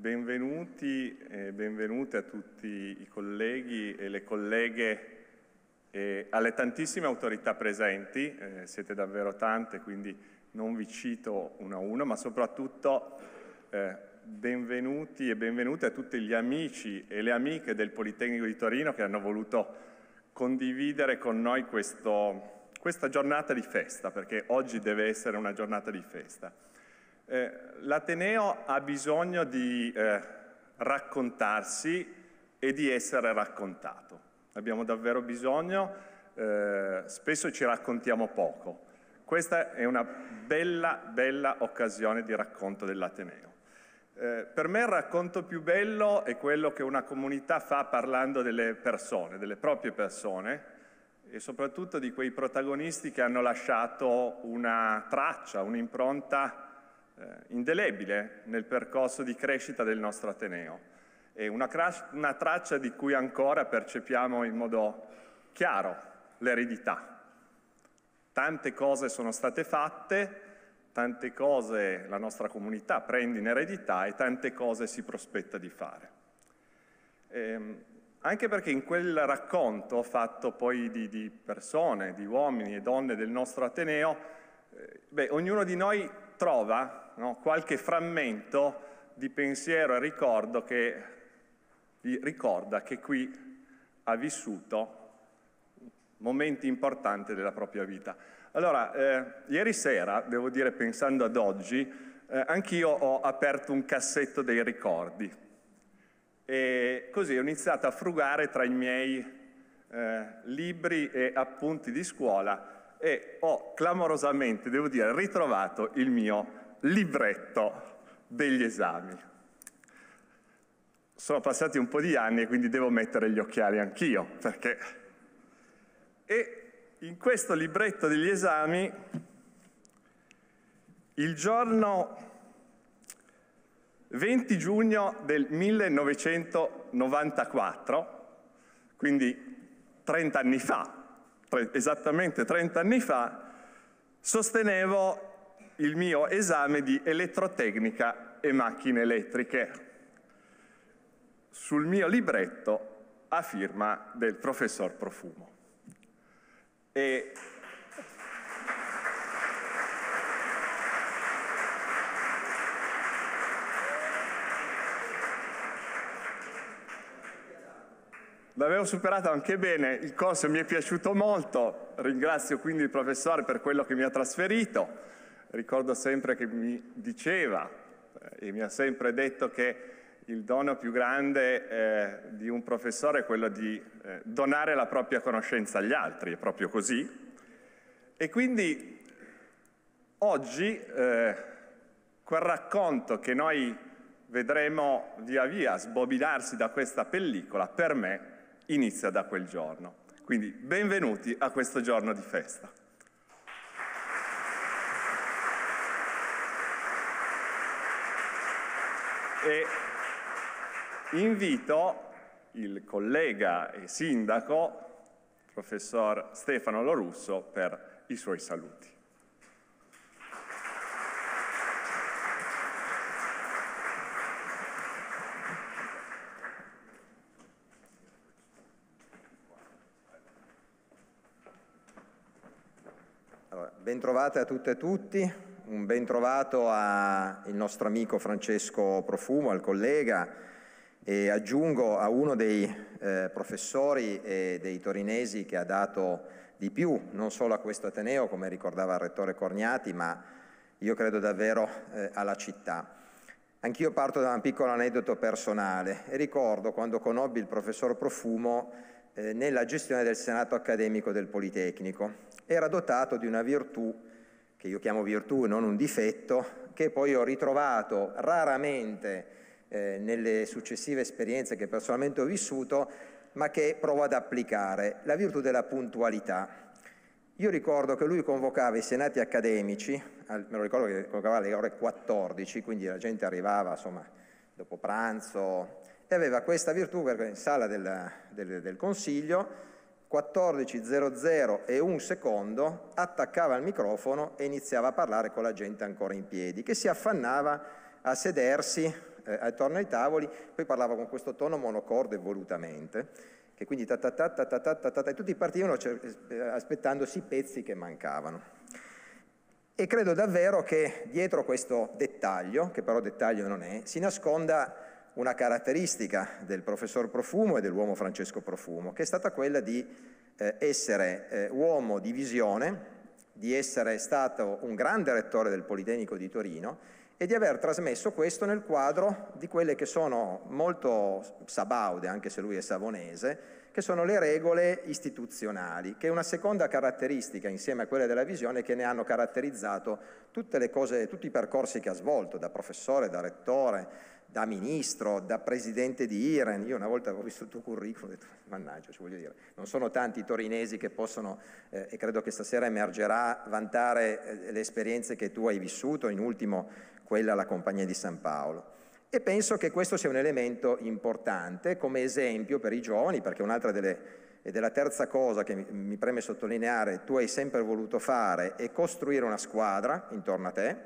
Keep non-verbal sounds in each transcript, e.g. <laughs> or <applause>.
benvenuti e benvenute a tutti i colleghi e le colleghe e alle tantissime autorità presenti, eh, siete davvero tante, quindi non vi cito uno a uno, ma soprattutto eh, benvenuti e benvenute a tutti gli amici e le amiche del Politecnico di Torino che hanno voluto condividere con noi questo, questa giornata di festa, perché oggi deve essere una giornata di festa. Eh, L'Ateneo ha bisogno di eh, raccontarsi e di essere raccontato. Abbiamo davvero bisogno, eh, spesso ci raccontiamo poco. Questa è una bella, bella occasione di racconto dell'Ateneo. Eh, per me il racconto più bello è quello che una comunità fa parlando delle persone, delle proprie persone e soprattutto di quei protagonisti che hanno lasciato una traccia, un'impronta eh, indelebile nel percorso di crescita del nostro Ateneo. È una, una traccia di cui ancora percepiamo in modo chiaro l'eredità. Tante cose sono state fatte, tante cose la nostra comunità prende in eredità e tante cose si prospetta di fare. Ehm, anche perché in quel racconto fatto poi di, di persone, di uomini e donne del nostro Ateneo, eh, beh, ognuno di noi trova no, qualche frammento di pensiero e ricordo che vi ricorda che qui ha vissuto momenti importanti della propria vita. Allora, eh, ieri sera, devo dire pensando ad oggi, eh, anch'io ho aperto un cassetto dei ricordi e così ho iniziato a frugare tra i miei eh, libri e appunti di scuola e ho clamorosamente, devo dire, ritrovato il mio libretto degli esami. Sono passati un po' di anni e quindi devo mettere gli occhiali anch'io, perché... E in questo libretto degli esami, il giorno 20 giugno del 1994, quindi 30 anni fa, esattamente 30 anni fa, sostenevo il mio esame di elettrotecnica e macchine elettriche. Sul mio libretto a firma del professor Profumo. E L'avevo superato anche bene, il corso mi è piaciuto molto, ringrazio quindi il professore per quello che mi ha trasferito, ricordo sempre che mi diceva eh, e mi ha sempre detto che il dono più grande eh, di un professore è quello di eh, donare la propria conoscenza agli altri, è proprio così. E quindi oggi eh, quel racconto che noi vedremo via via sbobinarsi da questa pellicola, per me inizia da quel giorno. Quindi benvenuti a questo giorno di festa. E invito il collega e sindaco, professor Stefano Lorusso, per i suoi saluti. Allora, bentrovate a tutte e tutti, un ben trovato al nostro amico Francesco Profumo, al collega, e aggiungo a uno dei eh, professori e dei torinesi che ha dato di più, non solo a questo Ateneo, come ricordava il rettore Corniati, ma io credo davvero eh, alla città. Anch'io parto da un piccolo aneddoto personale e ricordo quando conobbi il professor Profumo eh, nella gestione del Senato accademico del Politecnico. Era dotato di una virtù, che io chiamo virtù non un difetto, che poi ho ritrovato raramente eh, nelle successive esperienze che personalmente ho vissuto, ma che provo ad applicare, la virtù della puntualità. Io ricordo che lui convocava i senati accademici, me lo ricordo che convocava alle ore 14, quindi la gente arrivava insomma, dopo pranzo e aveva questa virtù in sala del, del, del Consiglio 14.00 e un secondo attaccava il microfono e iniziava a parlare con la gente ancora in piedi, che si affannava a sedersi eh, attorno ai tavoli, poi parlava con questo tono monocorde volutamente, che quindi ta ta ta ta ta ta ta, ta, ta e tutti partivano eh, aspettandosi i pezzi che mancavano. E credo davvero che dietro questo dettaglio, che però dettaglio non è, si nasconda una caratteristica del professor Profumo e dell'uomo Francesco Profumo, che è stata quella di eh, essere eh, uomo di visione, di essere stato un grande rettore del Politecnico di Torino e di aver trasmesso questo nel quadro di quelle che sono molto sabaude, anche se lui è savonese, che sono le regole istituzionali, che è una seconda caratteristica insieme a quelle della visione che ne hanno caratterizzato cose, tutti i percorsi che ha svolto, da professore, da rettore, da ministro, da presidente di IREN. Io una volta ho visto il tuo curriculum e ho detto, mannaggia, ci voglio dire, non sono tanti i torinesi che possono, eh, e credo che stasera emergerà, vantare eh, le esperienze che tu hai vissuto, in ultimo quella alla Compagnia di San Paolo. E penso che questo sia un elemento importante come esempio per i giovani, perché un'altra delle ed è la terza cosa che mi preme sottolineare, tu hai sempre voluto fare, è costruire una squadra intorno a te,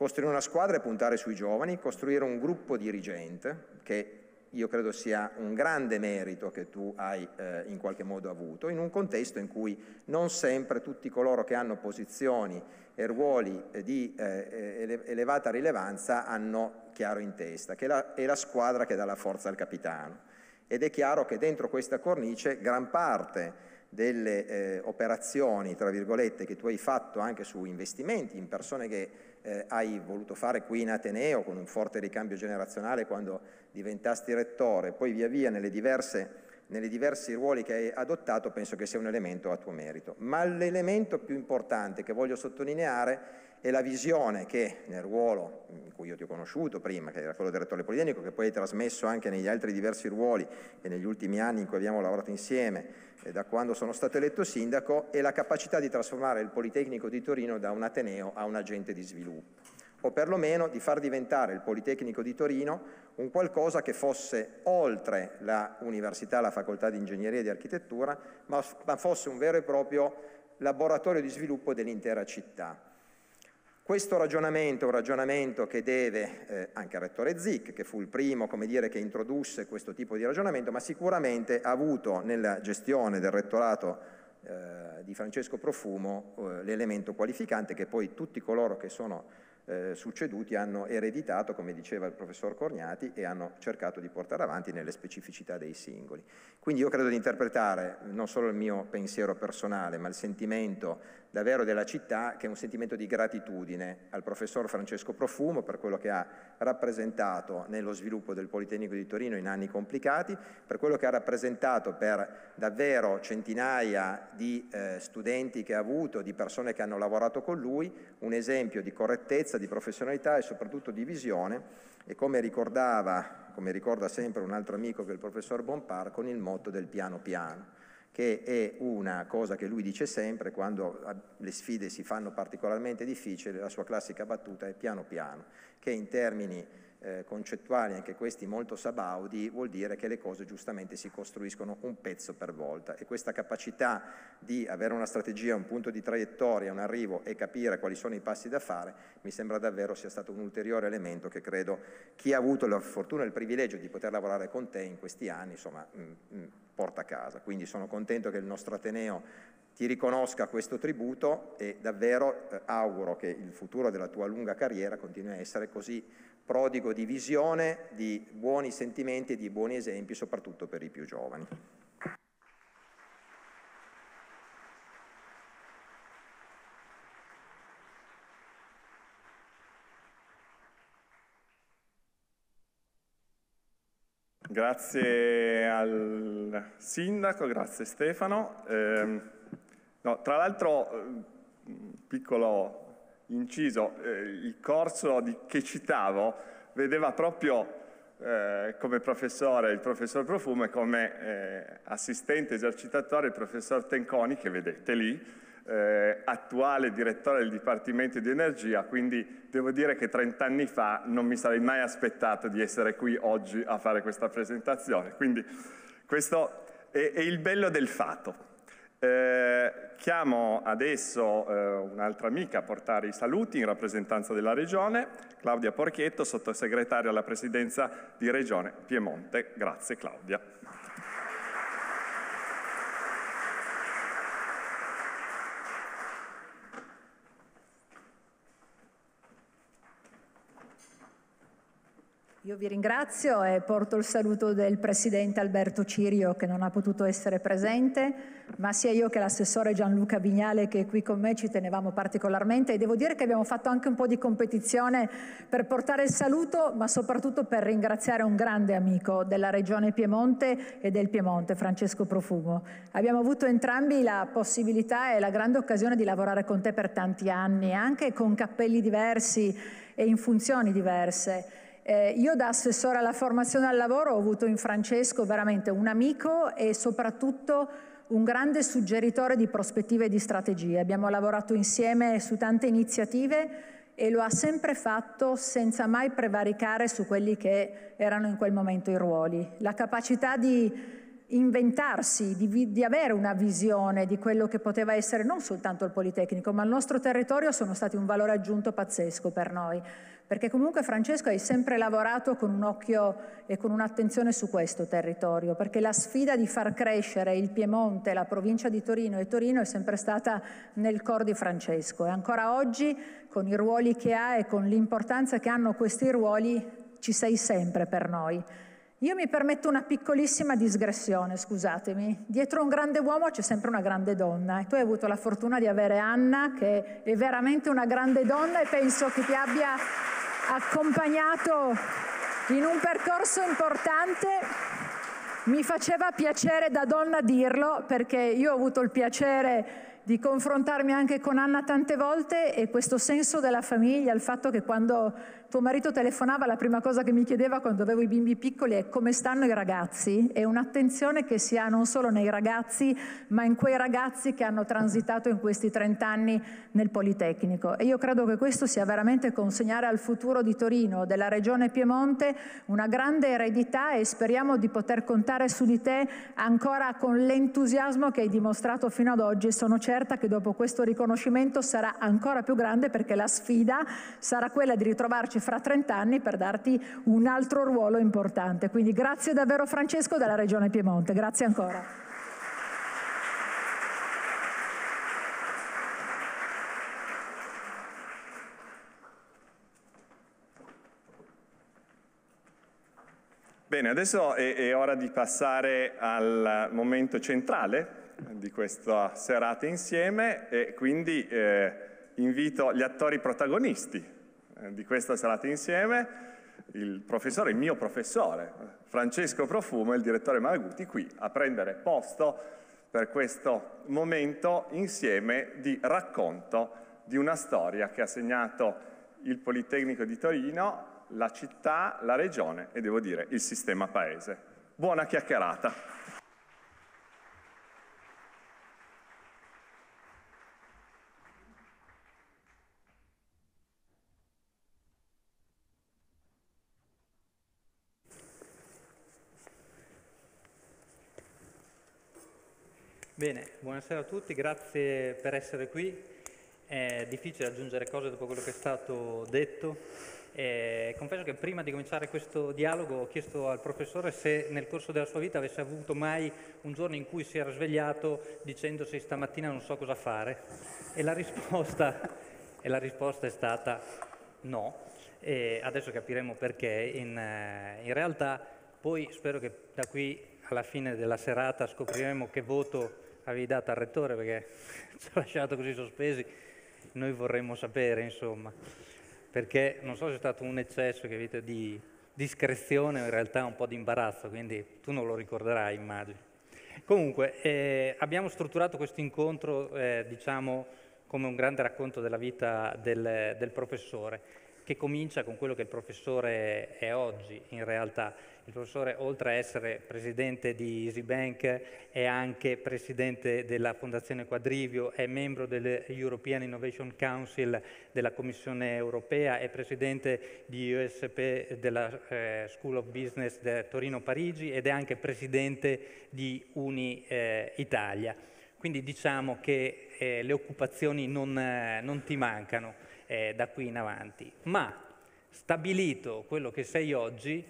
costruire una squadra e puntare sui giovani, costruire un gruppo dirigente, che io credo sia un grande merito che tu hai eh, in qualche modo avuto, in un contesto in cui non sempre tutti coloro che hanno posizioni e ruoli eh, di eh, elevata rilevanza hanno chiaro in testa, che la, è la squadra che dà la forza al capitano. Ed è chiaro che dentro questa cornice gran parte delle eh, operazioni, tra virgolette, che tu hai fatto anche su investimenti in persone che eh, hai voluto fare qui in Ateneo con un forte ricambio generazionale quando diventasti rettore, poi via via nelle diverse nei diversi ruoli che hai adottato penso che sia un elemento a tuo merito. Ma l'elemento più importante che voglio sottolineare è la visione che nel ruolo in cui io ti ho conosciuto prima, che era quello del rettore politecnico, che poi hai trasmesso anche negli altri diversi ruoli e negli ultimi anni in cui abbiamo lavorato insieme, e da quando sono stato eletto sindaco, è la capacità di trasformare il Politecnico di Torino da un Ateneo a un agente di sviluppo, o perlomeno di far diventare il Politecnico di Torino un qualcosa che fosse oltre la università, la facoltà di ingegneria e di architettura, ma fosse un vero e proprio laboratorio di sviluppo dell'intera città. Questo ragionamento è un ragionamento che deve eh, anche al rettore Zic, che fu il primo dire, che introdusse questo tipo di ragionamento, ma sicuramente ha avuto nella gestione del rettorato eh, di Francesco Profumo eh, l'elemento qualificante che poi tutti coloro che sono eh, succeduti hanno ereditato, come diceva il professor Corniati, e hanno cercato di portare avanti nelle specificità dei singoli. Quindi io credo di interpretare non solo il mio pensiero personale, ma il sentimento davvero della città, che è un sentimento di gratitudine al professor Francesco Profumo per quello che ha rappresentato nello sviluppo del Politecnico di Torino in anni complicati, per quello che ha rappresentato per davvero centinaia di eh, studenti che ha avuto, di persone che hanno lavorato con lui, un esempio di correttezza, di professionalità e soprattutto di visione. E come ricordava, come ricorda sempre un altro amico che è il professor Bompar, con il motto del piano piano che è una cosa che lui dice sempre quando le sfide si fanno particolarmente difficili, la sua classica battuta è piano piano, che in termini eh, concettuali, anche questi molto sabaudi, vuol dire che le cose giustamente si costruiscono un pezzo per volta. E questa capacità di avere una strategia, un punto di traiettoria, un arrivo e capire quali sono i passi da fare, mi sembra davvero sia stato un ulteriore elemento che credo chi ha avuto la fortuna e il privilegio di poter lavorare con te in questi anni, insomma, mh, mm, mh, mm, porta a casa. Quindi sono contento che il nostro Ateneo ti riconosca questo tributo e davvero eh, auguro che il futuro della tua lunga carriera continui a essere così prodigo di visione, di buoni sentimenti e di buoni esempi, soprattutto per i più giovani. Grazie al sindaco, grazie Stefano. Eh, no, tra l'altro, eh, piccolo inciso, eh, il corso di, che citavo vedeva proprio eh, come professore il professor Profumo e come eh, assistente esercitatore il professor Tenconi, che vedete lì, eh, attuale direttore del Dipartimento di Energia, quindi devo dire che 30 anni fa non mi sarei mai aspettato di essere qui oggi a fare questa presentazione. Quindi questo è, è il bello del fatto. Eh, chiamo adesso eh, un'altra amica a portare i saluti in rappresentanza della Regione, Claudia Porchietto, sottosegretaria alla Presidenza di Regione Piemonte. Grazie Claudia. Io vi ringrazio e porto il saluto del Presidente Alberto Cirio che non ha potuto essere presente, ma sia io che l'assessore Gianluca Vignale che è qui con me ci tenevamo particolarmente e devo dire che abbiamo fatto anche un po' di competizione per portare il saluto, ma soprattutto per ringraziare un grande amico della Regione Piemonte e del Piemonte, Francesco Profumo. Abbiamo avuto entrambi la possibilità e la grande occasione di lavorare con te per tanti anni, anche con cappelli diversi e in funzioni diverse. Eh, io da assessore alla formazione al lavoro ho avuto in Francesco veramente un amico e soprattutto un grande suggeritore di prospettive e di strategie. Abbiamo lavorato insieme su tante iniziative e lo ha sempre fatto senza mai prevaricare su quelli che erano in quel momento i ruoli. La capacità di inventarsi, di, di, avere una visione di quello che poteva essere non soltanto il Politecnico, ma il nostro territorio sono stati un valore aggiunto pazzesco per noi perché comunque Francesco hai sempre lavorato con un occhio e con un'attenzione su questo territorio, perché la sfida di far crescere il Piemonte, la provincia di Torino e Torino è sempre stata nel cor di Francesco e ancora oggi con i ruoli che ha e con l'importanza che hanno questi ruoli ci sei sempre per noi. Io mi permetto una piccolissima digressione, scusatemi. Dietro un grande uomo c'è sempre una grande donna e tu hai avuto la fortuna di avere Anna che è veramente una grande donna e penso che ti abbia accompagnato in un percorso importante. Mi faceva piacere da donna dirlo perché io ho avuto il piacere di confrontarmi anche con Anna tante volte e questo senso della famiglia, il fatto che quando tuo marito telefonava la prima cosa che mi chiedeva quando avevo i bimbi piccoli è come stanno i ragazzi. E un'attenzione che si ha non solo nei ragazzi ma in quei ragazzi che hanno transitato in questi 30 anni nel Politecnico. E io credo che questo sia veramente consegnare al futuro di Torino, della regione Piemonte una grande eredità e speriamo di poter contare su di te ancora con l'entusiasmo che hai dimostrato fino ad oggi. Sono certa che dopo questo riconoscimento sarà ancora più grande perché la sfida sarà quella di ritrovarci fra 30 anni per darti un altro ruolo importante. Quindi grazie davvero Francesco della Regione Piemonte, grazie ancora. Bene, adesso è, è ora di passare al momento centrale di questa serata insieme e quindi eh, invito gli attori protagonisti di questa serata insieme, il professore, il mio professore, Francesco Profumo e il direttore Malaguti, qui a prendere posto per questo momento insieme di racconto di una storia che ha segnato il Politecnico di Torino, la città, la regione e devo dire il sistema paese. Buona chiacchierata! Bene, buonasera a tutti, grazie per essere qui. È difficile aggiungere cose dopo quello che è stato detto. Eh, confesso che prima di cominciare questo dialogo ho chiesto al professore se nel corso della sua vita avesse avuto mai un giorno in cui si era svegliato dicendosi stamattina non so cosa fare e la risposta, e la risposta è stata no. E adesso capiremo perché. In, eh, in realtà poi spero che da qui alla fine della serata scopriremo che voto avevi dato al rettore perché <laughs> ci ha lasciato così sospesi, noi vorremmo sapere, insomma, perché non so se è stato un eccesso che avete di discrezione o in realtà un po' di imbarazzo, quindi tu non lo ricorderai, immagino. Comunque, eh, abbiamo strutturato questo incontro, eh, diciamo, come un grande racconto della vita del, del professore, che comincia con quello che il professore è oggi, in realtà. Il professore, oltre a essere presidente di EasyBank, è anche presidente della Fondazione Quadrivio, è membro dell'European Innovation Council della Commissione europea, è presidente di USP della eh, School of Business di Torino-Parigi ed è anche presidente di Uni eh, Italia. quindi diciamo che eh, le occupazioni non, eh, non ti mancano eh, da qui in avanti. Ma stabilito quello che sei oggi,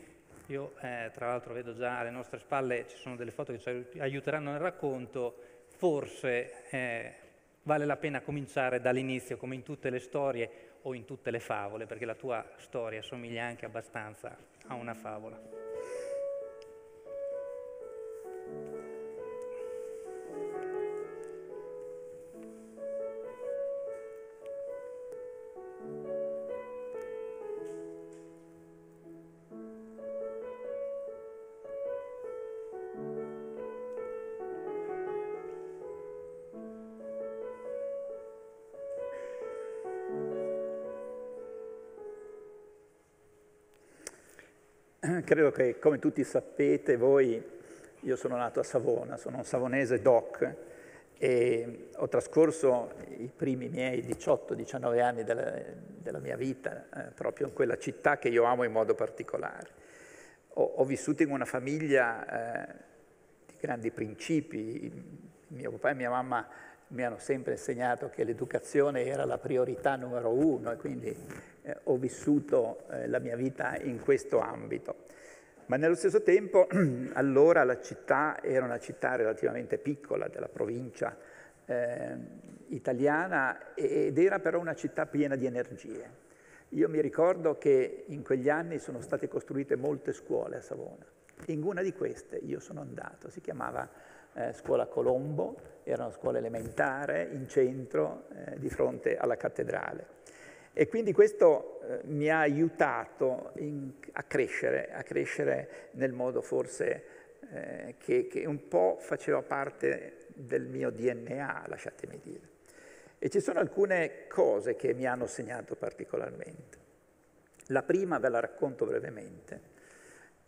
io eh, tra l'altro vedo già alle nostre spalle ci sono delle foto che ci aiuteranno nel racconto, forse eh, vale la pena cominciare dall'inizio come in tutte le storie o in tutte le favole, perché la tua storia somiglia anche abbastanza a una favola. Credo che come tutti sapete voi, io sono nato a Savona, sono un savonese doc e ho trascorso i primi miei 18-19 anni della, della, mia vita eh, proprio in quella città che io amo in modo particolare. Ho, ho vissuto in una famiglia eh, di grandi principi, mio papà e mia mamma mi hanno sempre insegnato che l'educazione era la priorità numero uno e quindi eh, ho vissuto eh, la mia vita in questo ambito. Ma nello stesso tempo, <clears throat> allora la città era una città relativamente piccola della provincia eh, italiana ed era però una città piena di energie. Io mi ricordo che in quegli anni sono state costruite molte scuole a Savona. In una di queste io sono andato, si chiamava eh, Scuola Colombo, era una scuola elementare in centro, eh, di fronte alla cattedrale. E quindi questo eh, mi ha aiutato in, a, crescere, a crescere nel modo forse eh, che, che, un po' faceva parte del mio DNA, lasciatemi dire. E ci sono alcune cose che mi hanno segnato particolarmente. La prima ve la racconto brevemente.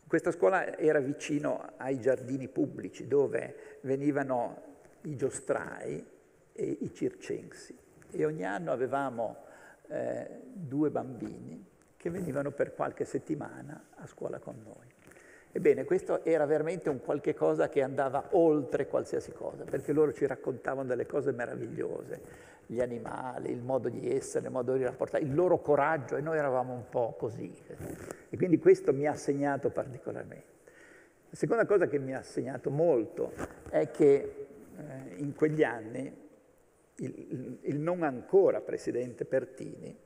Questa scuola era vicino ai giardini pubblici dove venivano i giostrai e i circensi e ogni anno avevamo eh, due bambini che venivano per qualche settimana a scuola con noi. Ebbene, questo era veramente un qualche cosa che andava oltre qualsiasi cosa, perché loro ci raccontavano delle cose meravigliose, gli animali, il modo di essere, il modo di rapportare, il loro coraggio, e noi eravamo un po' così. E quindi questo mi ha segnato particolarmente. La seconda cosa che mi ha segnato molto è che eh, in quegli anni il, il, non ancora presidente Pertini,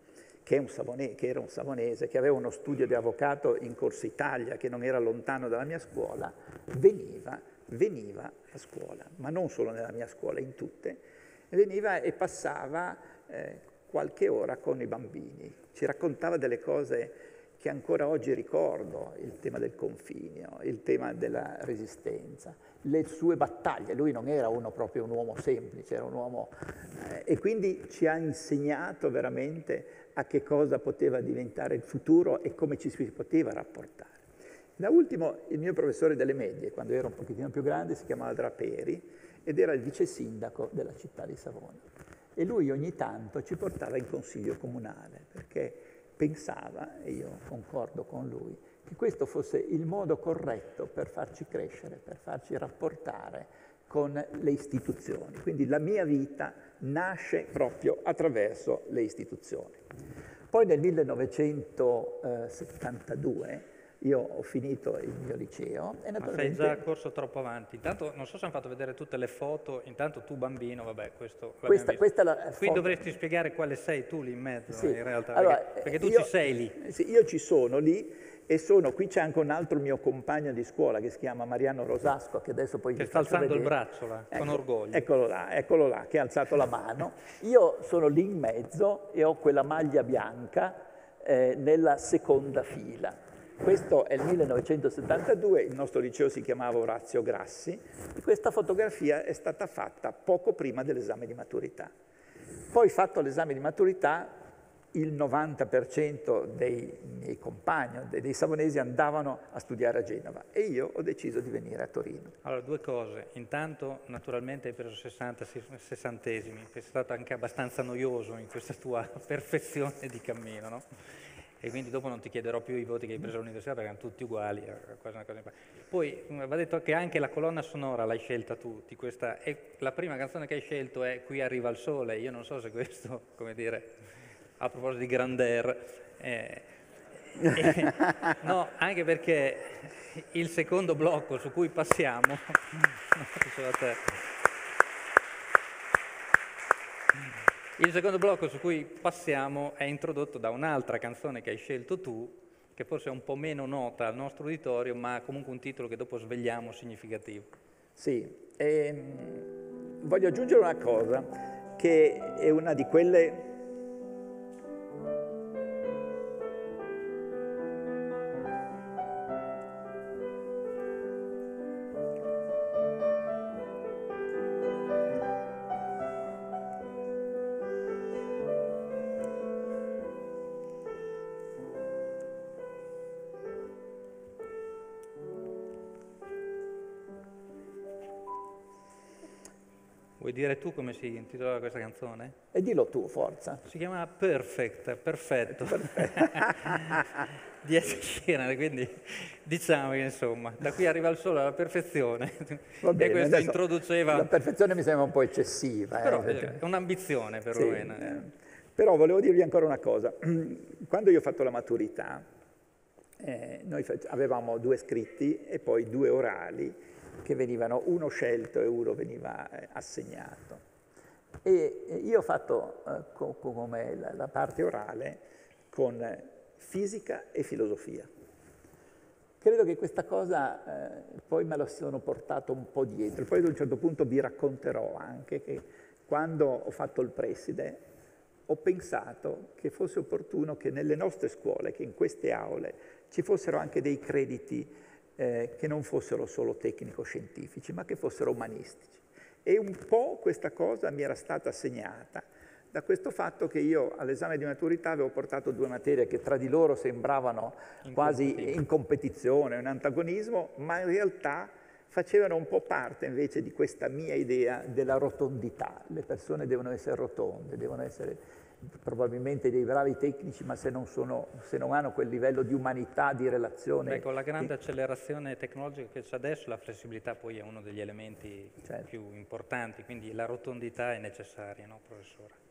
che, savonese, che, era un savonese, che aveva uno studio di avvocato in Corsa Italia, che non era lontano dalla mia scuola, veniva, veniva a scuola, ma non solo nella mia scuola, in tutte, veniva e passava eh, qualche ora con i bambini, ci raccontava delle cose che ancora oggi ricordo, il tema del confinio, il tema della resistenza, le sue battaglie. Lui non era uno proprio un uomo semplice, era un uomo... Eh, e quindi ci ha insegnato veramente a che cosa poteva diventare il futuro e come ci si poteva rapportare. Da ultimo, il mio professore delle medie, quando ero un pochettino più grande, si chiamava Draperi ed era il vice sindaco della città di Savona. E lui ogni tanto ci portava in consiglio comunale perché pensava, e io concordo con lui, che questo fosse il modo corretto per farci crescere, per farci rapportare con le istituzioni. Quindi la mia vita nasce proprio attraverso le istituzioni. Poi nel 1972 io ho finito il mio liceo e naturalmente... Ma sei già corso troppo avanti. Intanto non so se hanno fatto vedere tutte le foto, intanto tu bambino, vabbè, questo questa, questa la Qui dovresti spiegare quale sei tu lì in mezzo sì. in realtà, allora, perché, perché tu io, ci sei lì. Sì, io ci sono lì e sono, qui c'è anche un altro mio compagno di scuola che si chiama Mariano Rosasco, che adesso poi... Che sta alzando vedere. il braccio là, ecco, con orgoglio. Eccolo là, eccolo là, che ha alzato la mano. Io sono lì in mezzo e ho quella maglia bianca eh, nella seconda fila. Questo è il 1972, il nostro liceo si chiamava Orazio Grassi e questa fotografia è stata fatta poco prima dell'esame di maturità. Poi fatto l'esame di maturità il 90% dei miei compagni, dei savonesi, andavano a studiare a Genova e io ho deciso di venire a Torino. Allora, due cose. Intanto, naturalmente hai preso 60 sessantesimi, è stato anche abbastanza noioso in questa tua <laughs> perfezione di cammino, no? E quindi dopo non ti chiederò più i voti che hai preso all'università perché erano tutti uguali. Poi va detto che anche la colonna sonora l'hai scelta tu, questa, la prima canzone che hai scelto è Qui arriva il sole, io non so se questo, <laughs> come dire, a proposito di Grandeur, eh, eh, <laughs> no, anche perché il secondo blocco su cui passiamo, <laughs> il secondo blocco su cui passiamo è introdotto da un'altra canzone che hai scelto tu, che forse è un po' meno nota al nostro uditorio, ma comunque un titolo che dopo svegliamo significativo. Sì, ehm, voglio aggiungere una cosa, che è una di quelle come si intitola questa canzone? E dillo tu, forza. Si chiama Perfect, perfetto. <laughs> Di Ed Sheeran, quindi diciamo che insomma, da qui arriva il sole alla perfezione. Va bene, e questo introduceva... La perfezione mi sembra un po' eccessiva. Però eh, è un'ambizione perlomeno. Sì, eh. Però volevo dirvi ancora una cosa. <clears throat> Quando io ho fatto la maturità, eh, noi avevamo due scritti e poi due orali che venivano uno scelto e uno veniva eh, assegnato. E io ho fatto eh, co come la, la, parte orale con fisica e filosofia. Credo che questa cosa eh, poi me la sono portato un po' dietro, poi ad un certo punto vi racconterò anche che quando ho fatto il preside ho pensato che fosse opportuno che nelle nostre scuole, che in queste aule ci fossero anche dei crediti eh, che non fossero solo tecnico-scientifici, ma che fossero umanistici. E un po' questa cosa mi era stata segnata da questo fatto che io all'esame di maturità avevo portato due materie che tra di loro sembravano in quasi in competizione, un antagonismo, ma in realtà facevano un po' parte invece di questa mia idea della rotondità. Le persone devono essere rotonde, devono essere probabilmente dei bravi tecnici, ma se non, sono, se non hanno quel livello di umanità, di relazione... Beh, con la grande accelerazione tecnologica che c'è adesso, la flessibilità poi è uno degli elementi certo. più importanti, quindi la rotondità è necessaria, no, professore?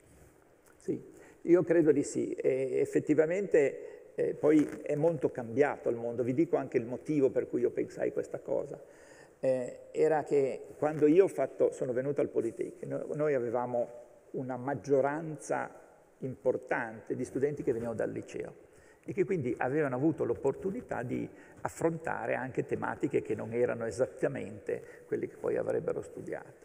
Sì, io credo di sì. E effettivamente eh, poi è molto cambiato il mondo. Vi dico anche il motivo per cui io pensai questa cosa. Eh, era che quando io fatto, sono venuto al Politecnico, noi avevamo una maggioranza importante di studenti che venivano dal liceo e che quindi avevano avuto l'opportunità di affrontare anche tematiche che non erano esattamente quelle che poi avrebbero studiato.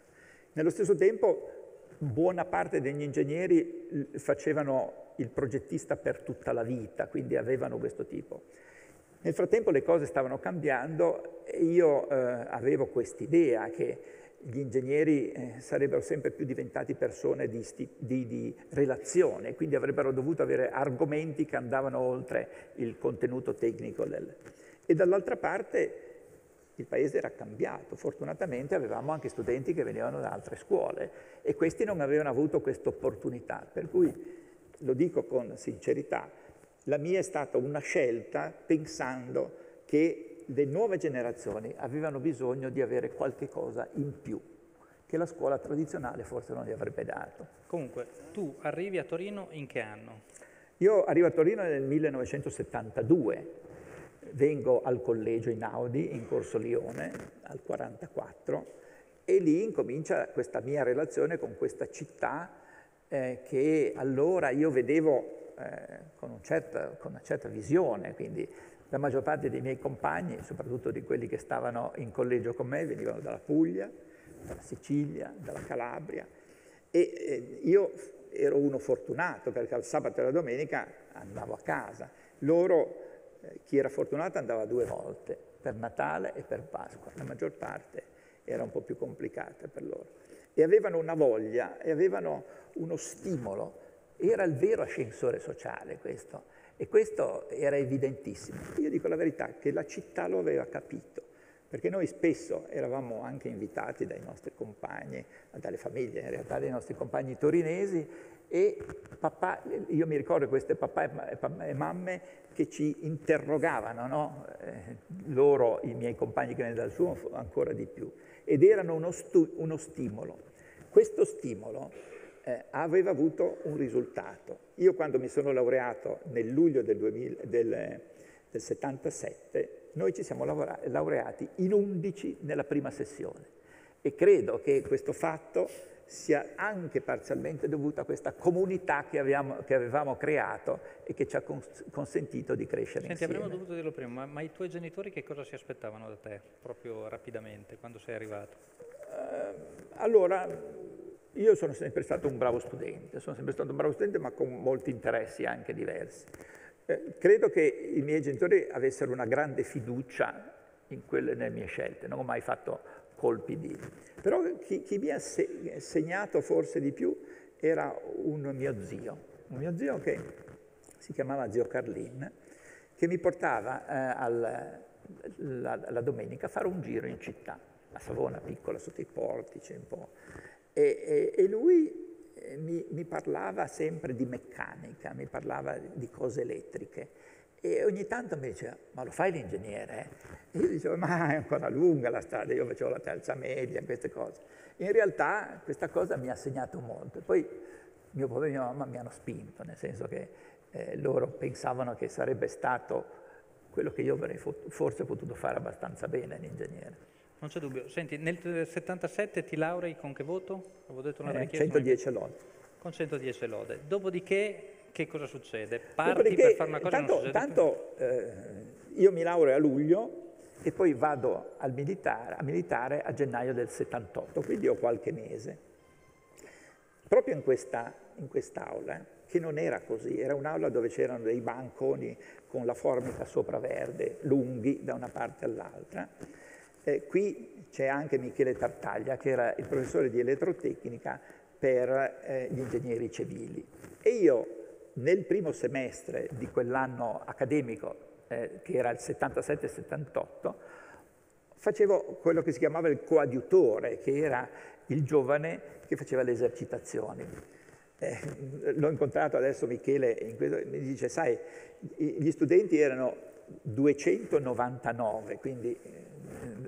Nello stesso tempo buona parte degli ingegneri facevano il progettista per tutta la vita, quindi avevano questo tipo. Nel frattempo le cose stavano cambiando e io eh, avevo quest'idea che gli ingegneri eh, sarebbero sempre più diventati persone di, di, di, relazione, quindi avrebbero dovuto avere argomenti che andavano oltre il contenuto tecnico. Del... E dall'altra parte il paese era cambiato, fortunatamente avevamo anche studenti che venivano da altre scuole e questi non avevano avuto questa opportunità, per cui lo dico con sincerità, la mia è stata una scelta pensando che le nuove generazioni avevano bisogno di avere qualche cosa in più che la scuola tradizionale forse non gli avrebbe dato. Comunque, tu arrivi a Torino in che anno? Io arrivo a Torino nel 1972, vengo al collegio in Audi, in Corso Lione, al 44, e lì incomincia questa mia relazione con questa città eh, che allora io vedevo eh, con, un certa, con, una certa visione, quindi la maggior parte dei miei compagni, soprattutto di quelli che stavano in collegio con me, venivano dalla Puglia, dalla Sicilia, dalla Calabria e io ero uno fortunato perché al sabato e la domenica andavo a casa. Loro, eh, chi era fortunato andava due volte, per Natale e per Pasqua. La maggior parte era un po' più complicata per loro. E avevano una voglia e avevano uno stimolo. Era il vero ascensore sociale questo. E questo era evidentissimo. Io dico la verità, che la città lo aveva capito. perché noi spesso eravamo anche invitati dai nostri compagni, dalle famiglie in realtà dei nostri compagni torinesi e papà, io mi ricordo queste papà e mamme che ci interrogavano, no? eh, loro, i miei compagni che venivano dal suo, ancora di più, ed erano uno, uno stimolo. Questo stimolo eh, aveva avuto un risultato. Io quando mi sono laureato nel luglio del, 2000, del, del 77, noi ci siamo laureati in 11 nella prima sessione e credo che questo fatto sia anche parzialmente dovuto a questa comunità che, abbiamo, che avevamo creato e che ci ha cons- consentito di crescere Senti, insieme. avremmo dovuto dirlo prima, ma, ma, i tuoi genitori che cosa si aspettavano da te, proprio rapidamente, quando sei arrivato? Uh, allora, io sono sempre stato un bravo studente, sono sempre stato un bravo studente ma con molti interessi anche diversi. Eh, credo che i miei genitori avessero una grande fiducia in quelle, nelle mie scelte, non ho mai fatto colpi di... Però chi, chi mi ha segnato forse di più era un mio zio, un mio zio che si chiamava zio Carlin, che mi portava eh, al, la, la, domenica a fare un giro in città, a Savona piccola, sotto i portici un po'. E, e, e lui eh, mi, mi, parlava sempre di meccanica, mi parlava di cose elettriche e ogni tanto mi diceva, ma lo fai l'ingegnere? E io dicevo, ma è ancora lunga la strada, io facevo la terza media, queste cose. In realtà questa cosa mi ha segnato molto. Poi mio padre e mia mamma mi hanno spinto, nel senso che eh, loro pensavano che sarebbe stato quello che io avrei forse potuto fare abbastanza bene l'ingegnere. Non c'è dubbio. Senti, nel 77 ti laurei con che voto? Avevo detto una eh, 110 ma... lode. Con 110 lode. Dopodiché che cosa succede? Parti Dopodiché, per fare una cosa tanto, tanto eh, io mi laureo a luglio e poi vado al militare, a militare a gennaio del 78, quindi ho qualche mese. Proprio in, questa, in quest'aula, che non era così, era un'aula dove c'erano dei banconi con la formica sopra verde, lunghi da una parte all'altra, eh, qui c'è anche Michele Tartaglia, che era il professore di elettrotecnica per eh, gli ingegneri civili. E io nel primo semestre di quell'anno accademico, eh, che era il 77-78, facevo quello che si chiamava il coadiutore, che era il giovane che faceva le esercitazioni. Eh, l'ho incontrato adesso Michele, questo, mi dice, sai, gli studenti erano 299, quindi eh,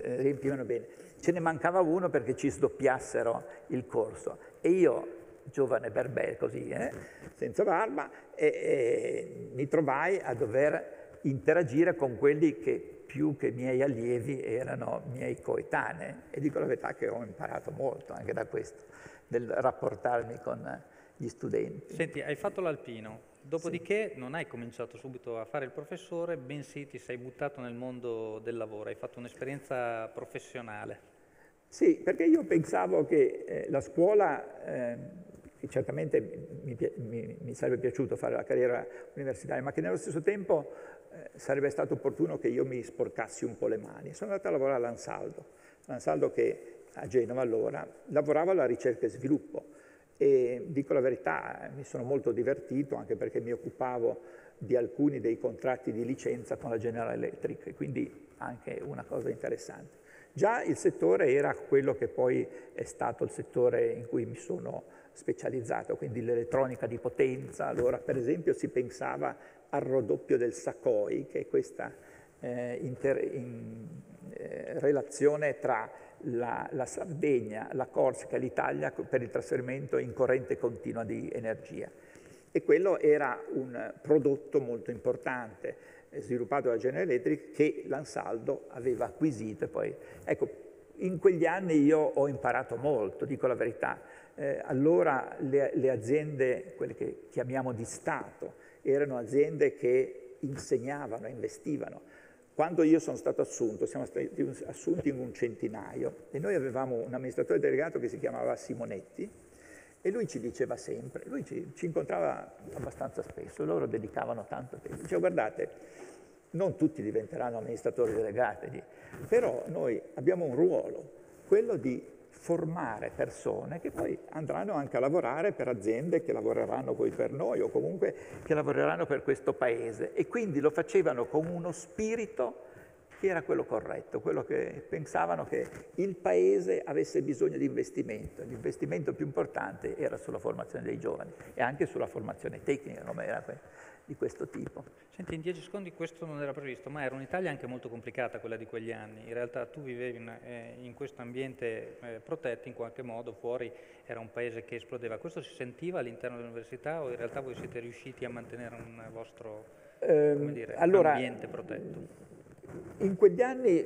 riempivano bene. Ce ne mancava uno perché ci sdoppiassero il corso e io, giovane berbè così, eh, senza barba, e, e mi trovai a dover interagire con quelli che più che miei allievi erano miei coetanei e dico la verità che ho imparato molto anche da questo, nel rapportarmi con gli studenti. Senti, hai fatto l'alpino, Dopodiché sì. non hai cominciato subito a fare il professore, bensì ti sei buttato nel mondo del lavoro, hai fatto un'esperienza professionale. Sì, perché io pensavo che eh, la scuola, eh, che certamente mi, mi, mi, sarebbe piaciuto fare la carriera universitaria, ma che nello stesso tempo eh, sarebbe stato opportuno che io mi sporcassi un po' le mani. Sono andato a lavorare all'Ansaldo, l'Ansaldo che a Genova allora lavorava alla ricerca e sviluppo e dico la verità, mi sono molto divertito anche perché mi occupavo di alcuni dei contratti di licenza con la General Electric, quindi anche una cosa interessante. Già il settore era quello che poi è stato il settore in cui mi sono specializzato, quindi l'elettronica di potenza. Allora, per esempio, si pensava al raddoppio del Sacoi, che è questa eh, in, eh, relazione tra la, la Sardegna, la Corsica l'Italia per il trasferimento in corrente continua di energia. E quello era un prodotto molto importante, eh, sviluppato da General Electric, che l'Ansaldo aveva acquisito. Poi, ecco, in quegli anni io ho imparato molto, dico la verità. Eh, allora le, le aziende, quelle che chiamiamo di Stato, erano aziende che insegnavano, investivano. Quando io sono stato assunto, siamo stati assunti in un centinaio e noi avevamo un amministratore delegato che si chiamava Simonetti e lui ci diceva sempre, lui ci, ci incontrava abbastanza spesso, loro dedicavano tanto tempo, diceva guardate, non tutti diventeranno amministratori delegati, però noi abbiamo un ruolo, quello di formare persone che poi andranno anche a lavorare per aziende che lavoreranno poi per noi o comunque che lavoreranno per questo paese e quindi lo facevano con uno spirito che era quello corretto, quello che pensavano che il paese avesse bisogno di investimento. L'investimento più importante era sulla formazione dei giovani e anche sulla formazione tecnica, come era di questo tipo. Senti, in dieci secondi questo non era previsto, ma era un'Italia anche molto complicata quella di quegli anni. In realtà tu vivevi in, eh, in questo ambiente eh, protetto in qualche modo, fuori era un paese che esplodeva. Questo si sentiva all'interno dell'università o in realtà voi siete riusciti a mantenere un vostro eh, dire, allora, ambiente protetto? In quegli anni,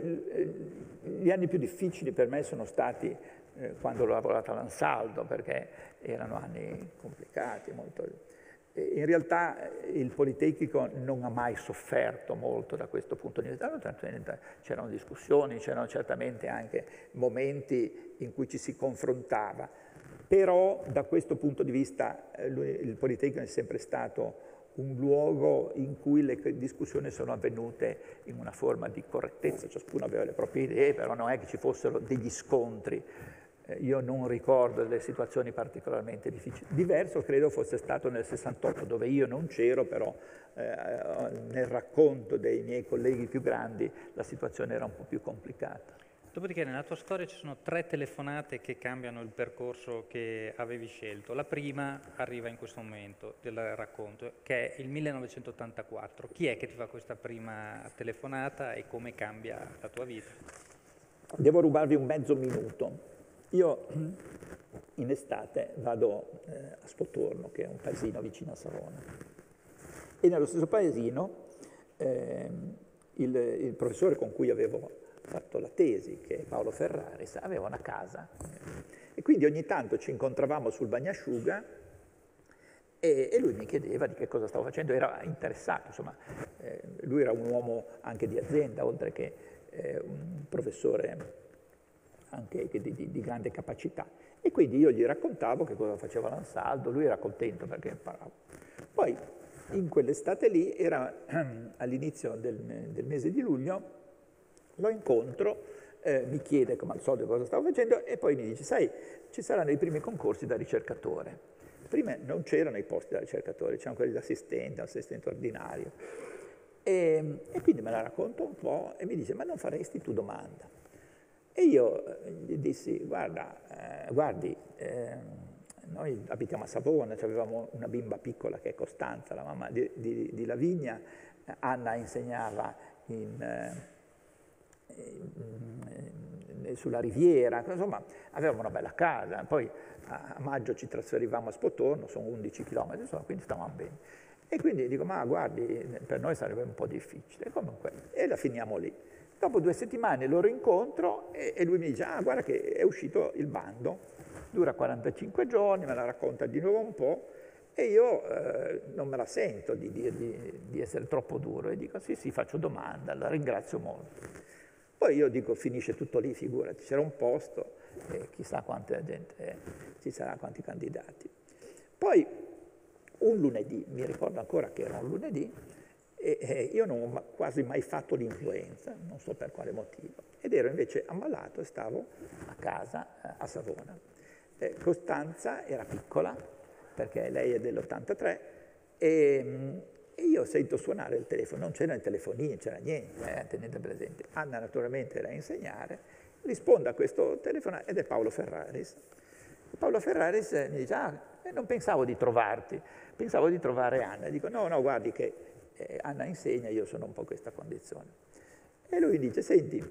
gli anni più difficili per me sono stati eh, quando ho lavorato all'Ansaldo, perché erano anni complicati, molto... In realtà il Politecnico non ha mai sofferto molto da questo punto di vista, c'erano discussioni, c'erano certamente anche momenti in cui ci si confrontava, però da questo punto di vista eh, il Politecnico è sempre stato un luogo in cui le discussioni sono avvenute in una forma di correttezza, ciascuno aveva le proprie idee, però non è che ci fossero degli scontri. Eh, io non ricordo delle situazioni particolarmente difficili. Diverso credo fosse stato nel 68, dove io non c'ero, però eh, nel racconto dei miei colleghi più grandi la situazione era un po' più complicata. Dopodiché nella tua storia ci sono tre telefonate che cambiano il percorso che avevi scelto. La prima arriva in questo momento del racconto, che è il 1984. Chi è che ti fa questa prima telefonata e come cambia la tua vita? Devo rubarvi un mezzo minuto. Io in estate vado eh, a Spotorno, che è un paesino vicino a Savona, e nello stesso paesino eh, il, il professore con cui avevo fatto la tesi, che è Paolo Ferraris, aveva una casa. E quindi ogni tanto ci incontravamo sul bagnasciuga e, e lui mi chiedeva di che cosa stavo facendo, era interessato, insomma, eh, lui era un uomo anche di azienda, oltre che eh, un professore anche di, di, di, grande capacità. E quindi io gli raccontavo che cosa faceva l'ansaldo, lui era contento perché imparavo. Poi in quell'estate lì, era <clears throat> all'inizio del, del mese di luglio, lo incontro, eh, mi chiede come al solito cosa stavo facendo e poi mi dice, sai, ci saranno i primi concorsi da ricercatore. Prima non c'erano i posti da ricercatore, c'erano quelli da assistente, assistente ordinario. E, e, quindi me la racconto un po' e mi dice, ma non faresti tu domanda? E io eh, gli dissi, guarda, eh, guardi, eh, noi abitiamo a Savona, avevamo una bimba piccola che è Costanza, la mamma di, di, di Lavigna, Anna insegnava in eh, eh, sulla riviera, insomma avevamo una bella casa, poi a maggio ci trasferivamo a Spotorno, sono 11 km, insomma, quindi stavamo bene. E quindi dico, ma guardi, per noi sarebbe un po' difficile, comunque, e la finiamo lì. Dopo due settimane lo rincontro e, e lui mi dice, ah guarda che è uscito il bando, dura 45 giorni, me la racconta di nuovo un po', e io eh, non me la sento di dirgli di essere troppo duro e dico sì sì faccio domanda, la ringrazio molto. Poi io dico finisce tutto lì, figurati, c'era un posto e chissà quanta gente eh, ci sarà, quanti candidati. Poi un lunedì, mi ricordo ancora che era un lunedì, e, e io non ho quasi mai fatto l'influenza, non so per quale motivo, ed ero invece ammalato e stavo a casa eh, a Savona. Eh, Costanza era piccola, perché lei è dell'83, e, e io sento suonare il telefono, non c'erano i telefonini, non c'era niente, eh, tenete presente. Anna naturalmente era a insegnare, risponde a questo telefono ed è Paolo Ferraris. Paolo Ferraris mi dice, ah, eh, non pensavo di trovarti, pensavo di trovare Anna. Dico, no, no, guardi che eh, Anna insegna, io sono un po' in questa condizione. E lui dice, senti,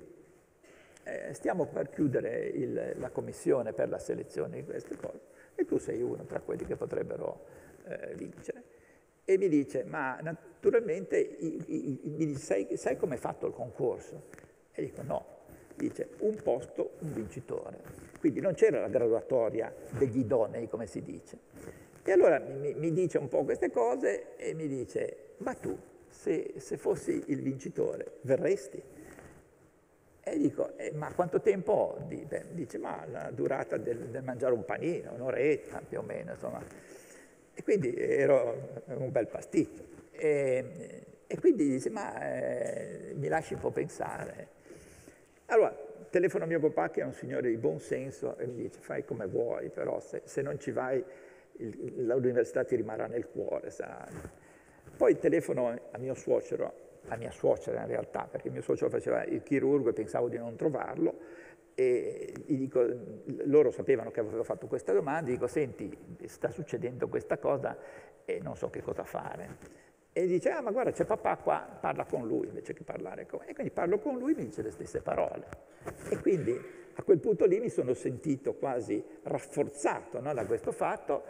eh, stiamo per chiudere il, la commissione per la selezione di queste cose e tu sei uno tra quelli che potrebbero eh, vincere e mi dice, ma naturalmente i, i, mi dice, sai, sai come è fatto il concorso? E dico no, dice un posto, un vincitore. Quindi non c'era la graduatoria degli idonei, come si dice. E allora mi, mi dice un po' queste cose e mi dice, ma tu, se, se fossi il vincitore, verresti? E dico, eh, ma quanto tempo ho? Dice, ma la durata del, del mangiare un panino, un'oretta più o meno, insomma. E quindi ero un bel pasticcio. E, e quindi dice, ma eh, mi lasci un po' pensare. Allora, telefono a mio papà che è un signore di buon senso e mi dice, fai come vuoi, però se, se non ci vai l'università ti rimarrà nel cuore. Sarà. Poi telefono a mio suocero a mia suocera in realtà, perché mio suocero faceva il chirurgo e pensavo di non trovarlo, e dico, loro sapevano che avevo fatto questa domanda, dico, senti, sta succedendo questa cosa e non so che cosa fare. E dice, ah ma guarda c'è papà qua, parla con lui invece che parlare con me. E quindi parlo con lui mi dice le stesse parole. E quindi a quel punto lì mi sono sentito quasi rafforzato no, da questo fatto,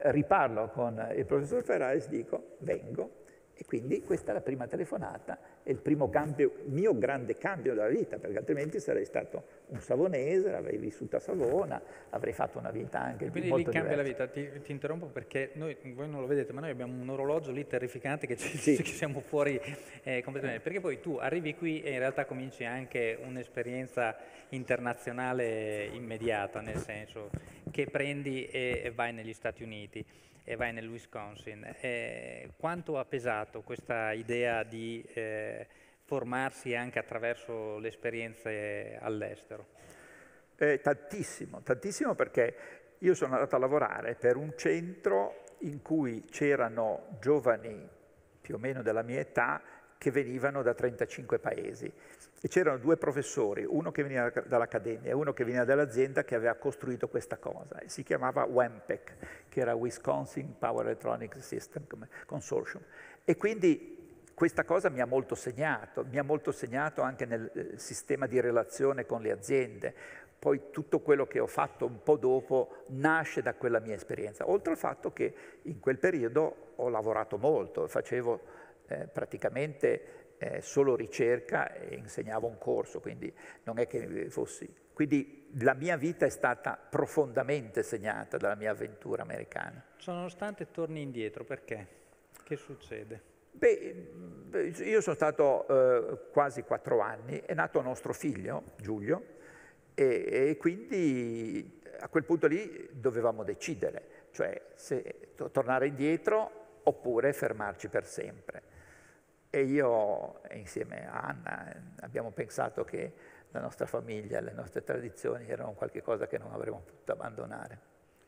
riparlo con il professor Ferraris, dico, vengo, e quindi questa è la prima telefonata e il primo cambio, mio grande cambio della vita, perché altrimenti sarei stato un savonese, avrei vissuto a Savona, avrei fatto una vita anche quindi molto Quindi lì cambia diversa. la vita, ti, ti, interrompo perché noi, voi non lo vedete, ma noi abbiamo un orologio lì terrificante che ci sì. dice che siamo fuori eh, completamente, perché poi tu arrivi qui e in realtà cominci anche un'esperienza internazionale immediata, nel senso che prendi e, e vai negli Stati Uniti e vai nel Wisconsin. Eh, quanto ha pesato questa idea di eh, formarsi anche attraverso le esperienze all'estero? Eh, tantissimo, tantissimo perché io sono andato a lavorare per un centro in cui c'erano giovani più o meno della mia età che venivano da 35 paesi e c'erano due professori, uno che veniva dall'accademia e uno che veniva dall'azienda che aveva costruito questa cosa. E si chiamava WEMPEC, che era Wisconsin Power Electronics System Consortium. E quindi questa cosa mi ha molto segnato, mi ha molto segnato anche nel eh, sistema di relazione con le aziende. Poi tutto quello che ho fatto un po' dopo nasce da quella mia esperienza, oltre al fatto che in quel periodo ho lavorato molto, facevo eh, praticamente eh, solo ricerca e insegnavo un corso, quindi non è che fossi... Quindi la mia vita è stata profondamente segnata dalla mia avventura americana. Nonostante torni indietro, perché? Che succede? Beh, io sono stato eh, quasi quattro anni, è nato nostro figlio, Giulio, e, e, quindi a quel punto lì dovevamo decidere, cioè se tornare indietro oppure fermarci per sempre. E io, insieme a Anna, abbiamo pensato che la nostra famiglia, le nostre tradizioni erano qualcosa che non avremmo potuto abbandonare.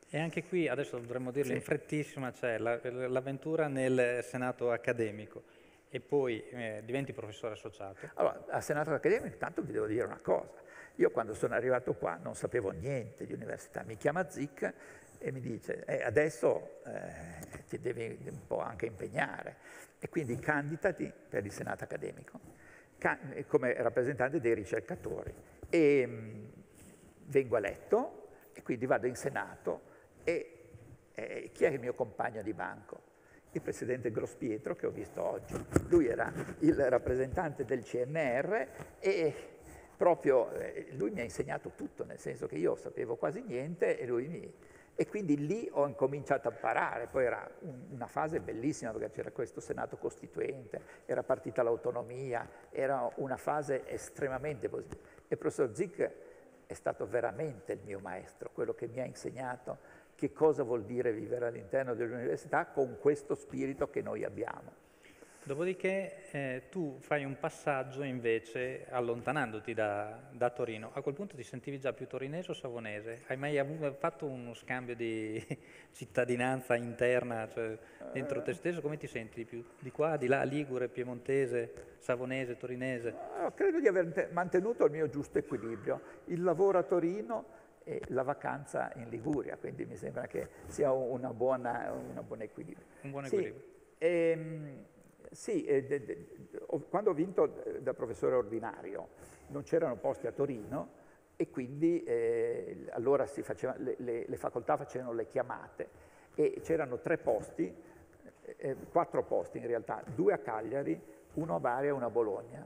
E anche qui, adesso dovremmo dirlo sì. in frettissima, c'è l'avventura nel Senato accademico e poi eh, diventi professore associato. Allora, al Senato accademico intanto vi devo dire una cosa. Io quando sono arrivato qua non sapevo niente di università. Mi chiama Zic e mi dice eh, adesso eh, ti devi un po' anche impegnare e quindi candidati per il Senato accademico come rappresentante dei ricercatori e mm, vengo eletto e quindi vado in Senato e eh, chi è il mio compagno di banco? Il presidente Grospietro che ho visto oggi. Lui era il rappresentante del CNR e proprio eh, lui mi ha insegnato tutto, nel senso che io sapevo quasi niente e lui mi, e quindi lì ho incominciato a imparare, poi era un, una fase bellissima perché c'era questo Senato Costituente, era partita l'autonomia, era una fase estremamente positiva. E il professor Zick è stato veramente il mio maestro, quello che mi ha insegnato che cosa vuol dire vivere all'interno dell'università con questo spirito che noi abbiamo. Dopodiché eh, tu fai un passaggio invece allontanandoti da, da, Torino. A quel punto ti sentivi già più torinese o savonese? Hai mai avuto, fatto uno scambio di <laughs> cittadinanza interna, cioè dentro te stesso? Come ti senti di più? Di qua, di là, ligure, piemontese, savonese, torinese? No, credo di aver mantenuto il mio giusto equilibrio. Il lavoro a Torino e la vacanza in Liguria, quindi mi sembra che sia una buona, una buona equilibrio. Un buon equilibrio. Sì, ehm, sì, eh, de, de, quando ho vinto eh, da professore ordinario non c'erano posti a Torino e quindi eh, allora faceva, le, le, le, facoltà facevano le chiamate e c'erano tre posti, eh, eh, quattro posti in realtà, due a Cagliari, uno a Bari e uno a Bologna.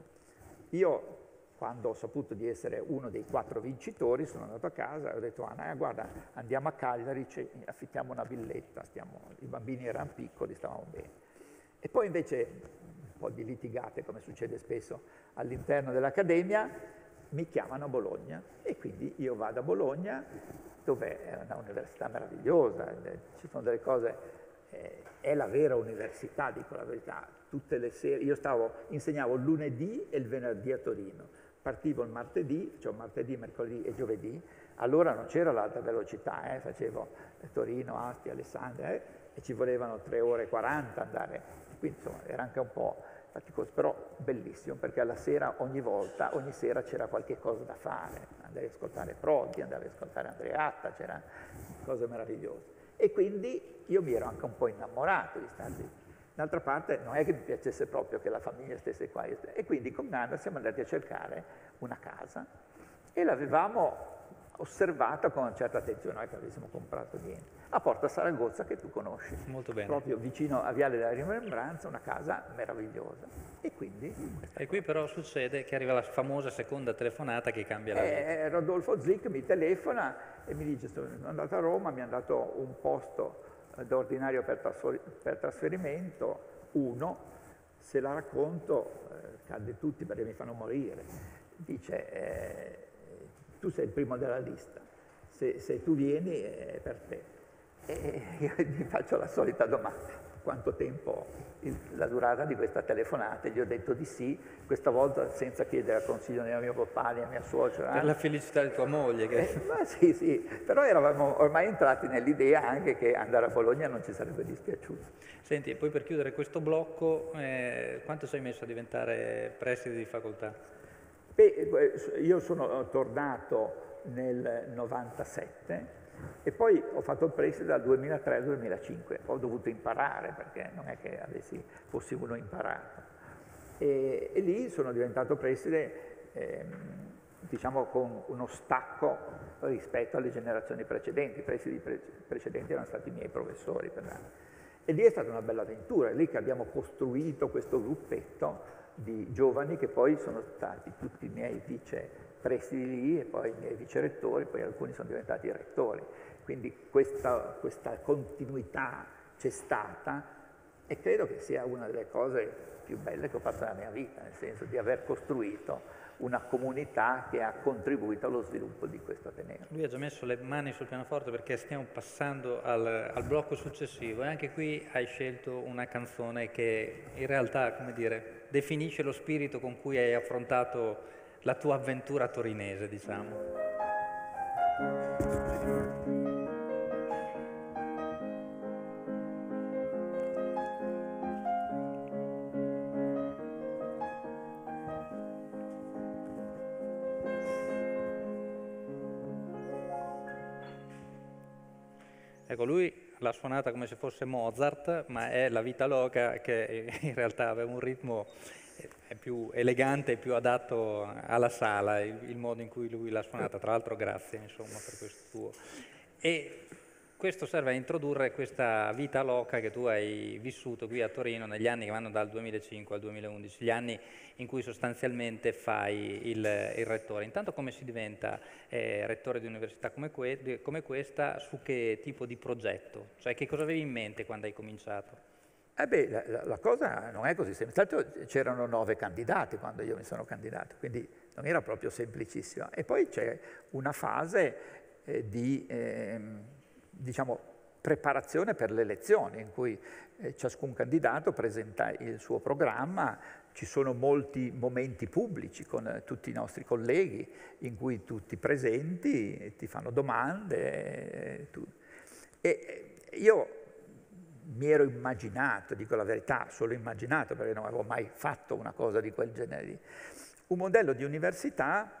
Io quando ho saputo di essere uno dei quattro vincitori sono andato a casa e ho detto Anna guarda andiamo a Cagliari, affittiamo una villetta, stiamo, i bambini erano piccoli, stavamo bene. E poi invece, un po' di litigate, come succede spesso all'interno dell'Accademia, mi chiamano a Bologna. E quindi io vado a Bologna, dove è una università meravigliosa, eh, ci sono delle cose, eh, è la vera università, dico la verità. Tutte le sere, io stavo, insegnavo lunedì e il venerdì a Torino, partivo il martedì, cioè martedì, mercoledì e giovedì, allora non c'era l'alta velocità, eh, facevo Torino, Asti, Alessandria, eh, e ci volevano 3 ore e 40 andare quindi insomma era anche un po'... faticoso, però bellissimo perché alla sera ogni volta, ogni sera c'era qualche cosa da fare, andavi ad ascoltare Prodi, andavi ad ascoltare Andreatta, c'erano cose meravigliose. E quindi io mi ero anche un po' innamorato di stare lì. D'altra parte non è che mi piacesse proprio che la famiglia stesse qua. E quindi con Ganda siamo andati a cercare una casa e l'avevamo osservata con una certa attenzione, non è che avessimo comprato niente, a Porta Saragozza che tu conosci. Molto bene. Proprio vicino a Viale della Rimembranza, una casa meravigliosa. E quindi... E qui però succede che arriva la famosa seconda telefonata che cambia la vita. Eh, Rodolfo Zic mi telefona e mi dice sono andato a Roma, mi hanno dato un posto eh, d'ordinario per, per, trasferimento, uno, se la racconto eh, cade tutti perché mi fanno morire. Dice... Eh, tu sei il primo della lista, se, se tu vieni è per te. E <laughs> io gli faccio la solita domanda, quanto tempo il, la durata di questa telefonata? Gli ho detto di sì, questa volta senza chiedere consiglio né a mio papà né a mia suocera. Per la felicità di tua moglie. Che... Eh, ma sì, sì, però eravamo ormai entrati nell'idea anche che andare a Bologna non ci sarebbe dispiaciuto. Senti, poi per chiudere questo blocco, eh, quanto sei messo a diventare preside di facoltà? Beh, io sono tornato nel 97 e poi ho fatto il preside dal 2003 al 2005, ho dovuto imparare perché non è che avessi, fossi uno imparato. E, e lì sono diventato preside, eh, diciamo, con uno stacco rispetto alle generazioni precedenti. I presidi pre precedenti erano stati i miei professori per anni. E lì è stata una bella avventura, è lì che abbiamo costruito questo gruppetto di giovani che poi sono stati tutti i miei vice presidi lì e poi i miei vice rettori, poi alcuni sono diventati rettori. Quindi questa, questa continuità c'è stata e credo che sia una delle cose più belle che ho fatto nella mia vita, nel senso di aver costruito una comunità che ha contribuito allo sviluppo di questo Ateneo. Lui ha già messo le mani sul pianoforte perché stiamo passando al, al blocco successivo e anche qui hai scelto una canzone che in realtà, come dire, definisce lo spirito con cui hai affrontato la tua avventura torinese, diciamo. Ecco, lui l'ha suonata come se fosse Mozart, ma è la vita loca che in realtà aveva un ritmo più elegante e più adatto alla sala, il, il, modo in cui lui l'ha suonata. Tra l'altro grazie insomma, per questo tuo. E questo serve a introdurre questa vita loca che tu hai vissuto qui a Torino negli anni che vanno dal 2005 al 2011, gli anni in cui sostanzialmente fai il, il rettore. Intanto come si diventa eh, rettore di un'università come, que come, questa, su che tipo di progetto? Cioè che cosa avevi in mente quando hai cominciato? Eh beh, la, la cosa non è così semplice. Tanto c'erano nove candidati quando io mi sono candidato, quindi non era proprio semplicissimo. E poi c'è una fase eh, di... Eh, diciamo, preparazione per le elezioni, in cui eh, ciascun candidato presenta il suo programma, ci sono molti momenti pubblici con eh, tutti i nostri colleghi in cui tu ti presenti, ti fanno domande. Eh, tu. E io mi ero immaginato, dico la verità, solo immaginato perché non avevo mai fatto una cosa di quel genere, un modello di università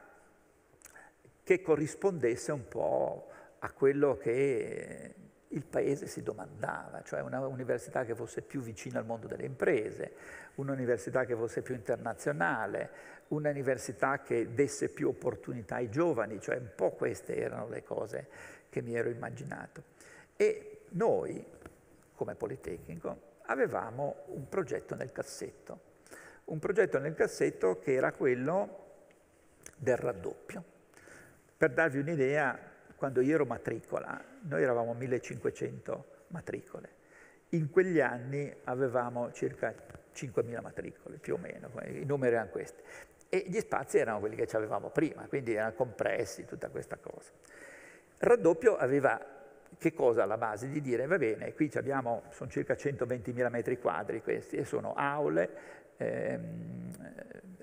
che corrispondesse un po' a quello che il Paese si domandava, cioè una università che fosse più vicina al mondo delle imprese, un'università che fosse più internazionale, un'università che desse più opportunità ai giovani, cioè un po' queste erano le cose che mi ero immaginato. E noi, come Politecnico, avevamo un progetto nel cassetto, un progetto nel cassetto che era quello del raddoppio. Per darvi un'idea, quando io ero matricola, noi eravamo 1500 matricole. In quegli anni avevamo circa 5.000 matricole, più o meno, i numeri erano questi. E gli spazi erano quelli che avevamo prima, quindi erano compressi, tutta questa cosa. Raddoppio aveva che cosa alla base? Di dire, va bene, qui abbiamo, sono circa 120.000 metri quadri questi, e sono aule, ehm,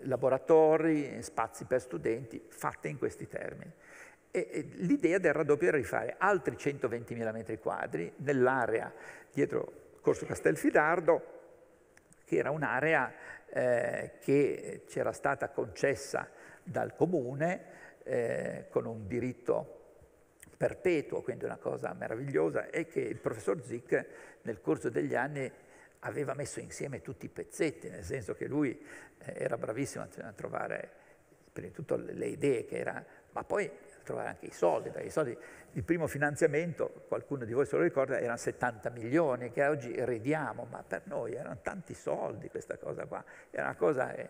laboratori, spazi per studenti, fatte in questi termini. E, l'idea del raddoppio era di fare altri 120.000 metri quadri nell'area dietro Corso Castelfidardo che era un'area eh, che c'era stata concessa dal comune eh, con un diritto perpetuo, quindi una cosa meravigliosa, e che il professor Zick nel corso degli anni aveva messo insieme tutti i pezzetti, nel senso che lui eh, era bravissimo a trovare prima di tutto le idee che era, ma poi trovare anche i soldi, perché i soldi, il primo finanziamento, qualcuno di voi se lo ricorda, erano 70 milioni, che oggi ridiamo, ma per noi erano tanti soldi questa cosa qua, era una cosa... Eh.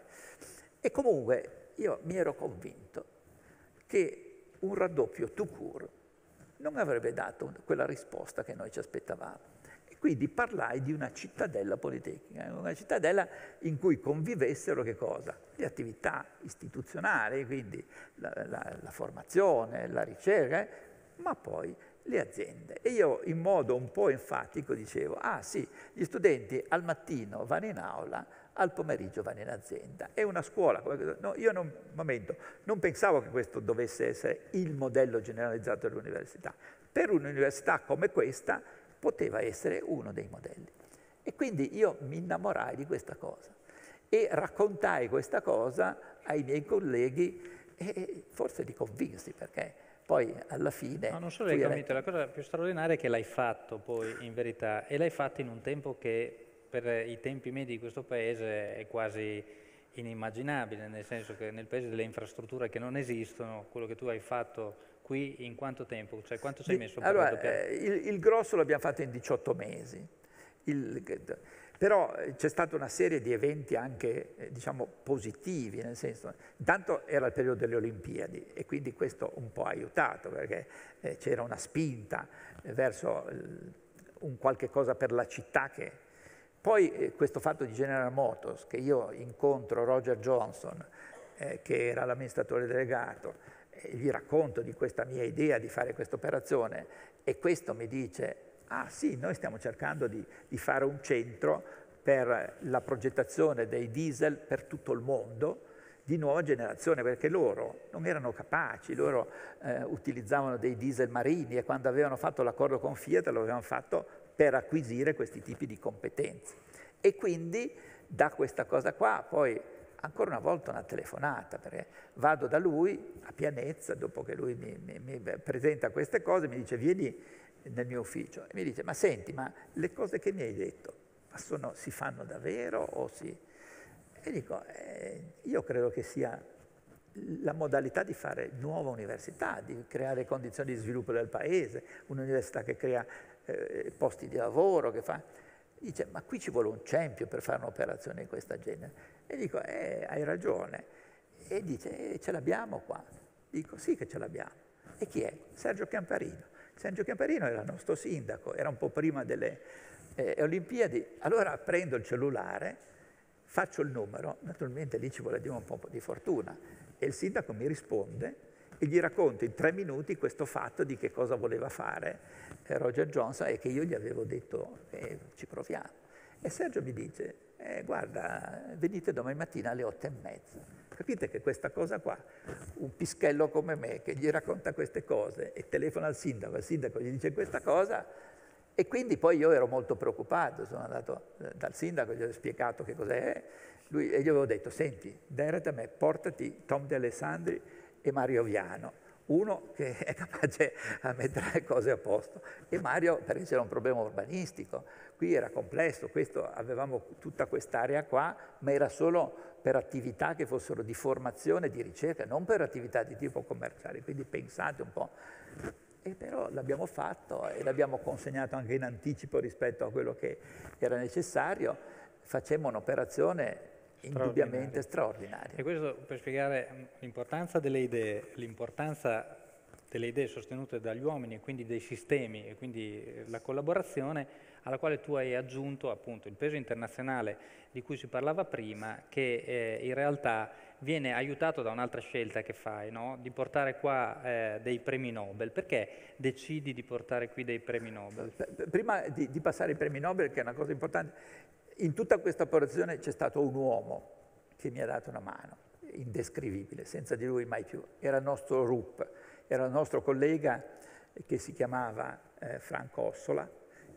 E comunque io mi ero convinto che un raddoppio tout court non avrebbe dato quella risposta che noi ci aspettavamo. Quindi parlai di una cittadella politecnica, una cittadella in cui convivessero che cosa? Le attività istituzionali, quindi la, la, la formazione, la ricerca, eh, ma poi le aziende. E io in modo un po' enfatico dicevo, ah sì, gli studenti al mattino vanno in aula, al pomeriggio vanno in azienda. È una scuola, no, io non, momento, non pensavo che questo dovesse essere il modello generalizzato dell'università. Per un'università come questa poteva essere uno dei modelli. E quindi io mi innamorai di questa cosa e raccontai questa cosa ai miei colleghi e forse li convinsi perché poi alla fine... Ma non solo hai convinto, la cosa più straordinaria è che l'hai fatto poi in verità e l'hai fatto in un tempo che per i tempi medi di questo paese è quasi inimmaginabile, nel senso che nel paese delle infrastrutture che non esistono, quello che tu hai fatto qui in quanto tempo? Cioè quanto sei messo per allora, eh, il, il, grosso l'abbiamo fatto in 18 mesi, il, però eh, c'è stata una serie di eventi anche eh, diciamo, positivi, nel senso, intanto era il periodo delle Olimpiadi e quindi questo un po' ha aiutato perché eh, c'era una spinta eh, verso un qualche cosa per la città che poi eh, questo fatto di General Motors, che io incontro Roger Johnson, che era l'amministratore delegato, gli racconto di questa mia idea di fare questa operazione e questo mi dice, ah sì, noi stiamo cercando di, di fare un centro per la progettazione dei diesel per tutto il mondo, di nuova generazione, perché loro non erano capaci, loro eh, utilizzavano dei diesel marini e quando avevano fatto l'accordo con Fiat lo avevano fatto per acquisire questi tipi di competenze. E quindi da questa cosa qua poi ancora una volta una telefonata, perché vado da lui a Pianezza, dopo che lui mi, mi, mi presenta queste cose, mi dice vieni nel mio ufficio. E mi dice ma senti, ma le cose che mi hai detto sono, si fanno davvero o si... E dico, eh, io credo che sia la modalità di fare nuova università, di creare condizioni di sviluppo del paese, un'università che crea eh, posti di lavoro, che fa... Dice, ma qui ci vuole un cempio per fare un'operazione di questo genere. E dico, eh, hai ragione. E dice, eh, ce l'abbiamo qua. Dico, sì che ce l'abbiamo. E chi è? Sergio Camparino. Sergio Camparino era il nostro sindaco, era un po' prima delle eh, Olimpiadi. Allora prendo il cellulare, faccio il numero, naturalmente lì ci vuole dire un po' di fortuna, e il sindaco mi risponde e gli racconto in tre minuti questo fatto di che cosa voleva fare Roger Johnson e che io gli avevo detto eh, ci proviamo. E Sergio mi dice, eh, guarda, venite domani mattina alle otto e mezza. Capite che questa cosa qua, un pischello come me che gli racconta queste cose e telefona al sindaco, il sindaco gli dice questa cosa, e quindi poi io ero molto preoccupato, sono andato eh, dal sindaco, gli ho spiegato che cos'è, lui, e gli avevo detto, senti, dai a me, portati Tom De Alessandri e Mario Viano. Uno che <laughs> è capace a mettere le cose a posto e Mario perché c'era un problema urbanistico, qui era complesso, questo, avevamo tutta quest'area qua, ma era solo per attività che fossero di formazione, di ricerca, non per attività di tipo commerciale, quindi pensate un po'. E però l'abbiamo fatto e l'abbiamo consegnato anche in anticipo rispetto a quello che era necessario. Facemmo un'operazione indubbiamente straordinaria. E questo per spiegare l'importanza delle idee, l'importanza delle idee sostenute dagli uomini e quindi dei sistemi e quindi eh, la collaborazione alla quale tu hai aggiunto appunto il peso internazionale di cui si parlava prima che eh, in realtà viene aiutato da un'altra scelta che fai, no? di portare qua eh, dei premi Nobel. Perché decidi di portare qui dei premi Nobel? Prima di, di passare ai premi Nobel, che è una cosa importante, in tutta questa operazione c'è stato un uomo che mi ha dato una mano, indescrivibile, senza di lui mai più. Era il nostro RUP, era il nostro collega che si chiamava eh, Franco Ossola,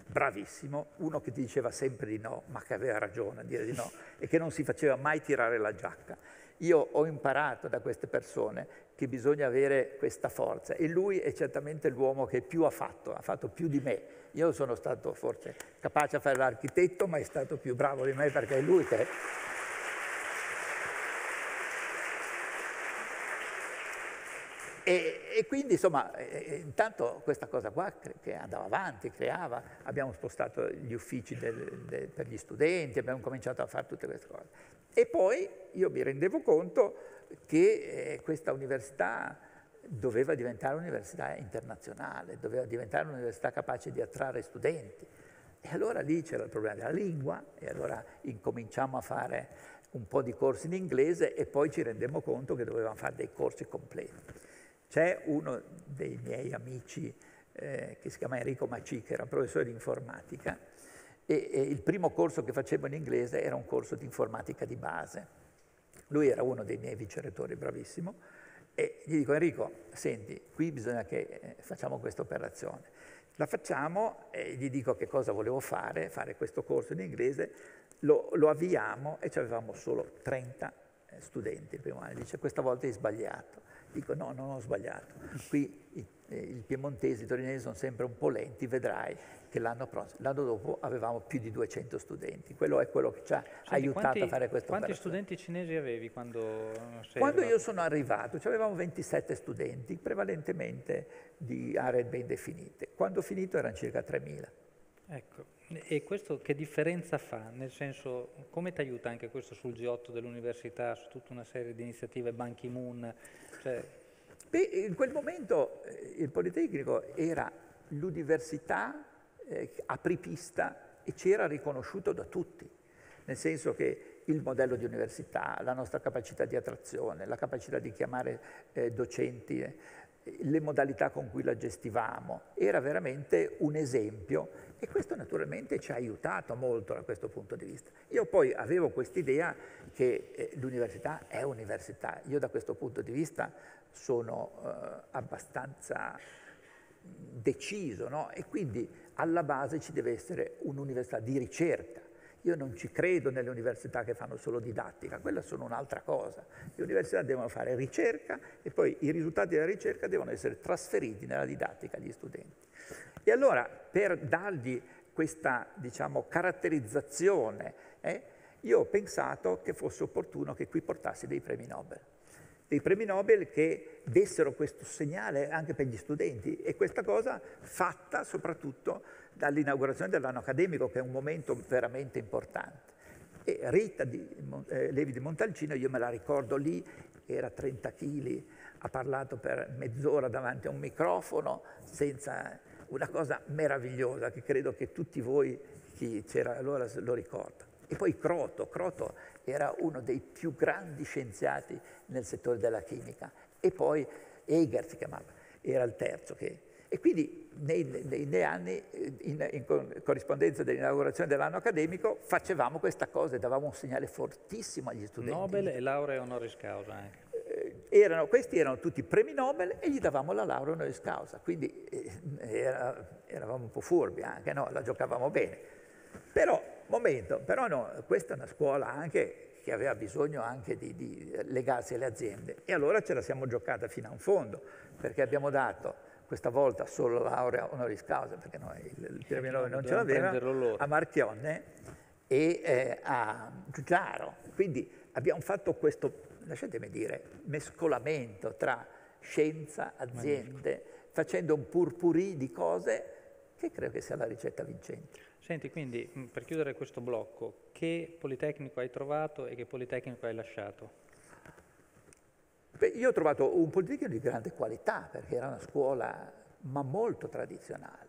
bravissimo, uno che ti diceva sempre di no, ma che aveva ragione a dire di no e che non si faceva mai tirare la giacca. Io ho imparato da queste persone che bisogna avere questa forza e lui è certamente l'uomo che più ha fatto, ha fatto più di me. Io sono stato forse capace a fare l'architetto, ma è stato più bravo di me perché è lui che E, e, quindi insomma, intanto questa cosa qua che andava avanti, creava, abbiamo spostato gli uffici del, del, per gli studenti, abbiamo cominciato a fare tutte queste cose. E poi io mi rendevo conto che eh, questa università doveva diventare un'università internazionale, doveva diventare un'università capace di attrarre studenti. E allora lì c'era il problema della lingua e allora incominciamo a fare un po' di corsi in inglese e poi ci rendemmo conto che dovevamo fare dei corsi completi. C'è uno dei miei amici eh, che si chiama Enrico Maci, che era professore di informatica, e, e il primo corso che facevo in inglese era un corso di informatica di base. Lui era uno dei miei vicerettori, bravissimo, e gli dico Enrico, senti, qui bisogna che eh, facciamo questa operazione. La facciamo e gli dico che cosa volevo fare, fare questo corso in inglese, lo, lo avviamo e avevamo solo 30 eh, studenti il primo anno. Dice questa volta hai sbagliato. Dico no, non ho sbagliato. Qui i, piemontesi, i torinesi sono sempre un po' lenti, vedrai che l'anno prossimo, l'anno dopo avevamo più di 200 studenti. Quello è quello che ci ha Senti, aiutato quanti, a fare questo Quanti studenti cinesi avevi quando sei Quando io sono arrivato, avevamo 27 studenti, prevalentemente di aree ben definite. Quando ho finito erano circa 3.000. Ecco, e questo che differenza fa? Nel senso, come ti aiuta anche questo sul G8 dell'università, su tutta una serie di iniziative, Ban Ki-moon? Cioè... Beh, in quel momento eh, il Politecnico era l'università eh, apripista e c'era riconosciuto da tutti, nel senso che il modello di università, la nostra capacità di attrazione, la capacità di chiamare eh, docenti, eh, le modalità con cui la gestivamo, era veramente un esempio e questo naturalmente ci ha aiutato molto da questo punto di vista. Io poi avevo quest'idea che eh, l'università è università, io da questo punto di vista sono eh, abbastanza deciso no? e quindi alla base ci deve essere un'università di ricerca io non ci credo nelle università che fanno solo didattica, quella sono un'altra cosa. Le università devono fare ricerca e poi i risultati della ricerca devono essere trasferiti nella didattica agli studenti. E allora per dargli questa diciamo, caratterizzazione, eh, io ho pensato che fosse opportuno che qui portassi dei premi Nobel dei premi Nobel che dessero questo segnale anche per gli studenti e questa cosa fatta soprattutto dall'inaugurazione dell'anno accademico che è un momento veramente importante. E Rita di, eh, Levi di Montalcino, io me la ricordo lì, era 30 kg, ha parlato per mezz'ora davanti a un microfono senza una cosa meravigliosa che credo che tutti voi, chi c'era allora, lo ricordano. E poi Croto, Croto era uno dei più grandi scienziati nel settore della chimica. E poi Eger si chiamava, era il terzo. Che... E quindi nei, nei, nei anni, in, in, corrispondenza dell'inaugurazione dell'anno accademico, facevamo questa cosa e davamo un segnale fortissimo agli studenti. Nobel e laurea honoris causa anche. Eh, erano, questi erano tutti premi Nobel e gli davamo la laurea honoris causa, quindi eh, era, eravamo un po' furbi anche, no? la giocavamo bene. Però, momento, però no, questa è una scuola anche che aveva bisogno anche di, di, legarsi alle aziende. E allora ce la siamo giocata fino a un fondo, perché abbiamo dato questa volta solo la laurea honoris causa, perché noi il, il premio Nobel non ce l'aveva, a Marchionne e eh, a Giugiaro. Quindi abbiamo fatto questo, lasciatemi dire, mescolamento tra scienza, aziende, Magnifico. facendo un purpurì di cose che credo che sia la ricetta vincente. Senti, quindi mm, per chiudere questo blocco, che Politecnico hai trovato e che Politecnico hai lasciato? Beh, io ho trovato un Politecnico di grande qualità, perché era una scuola ma molto tradizionale.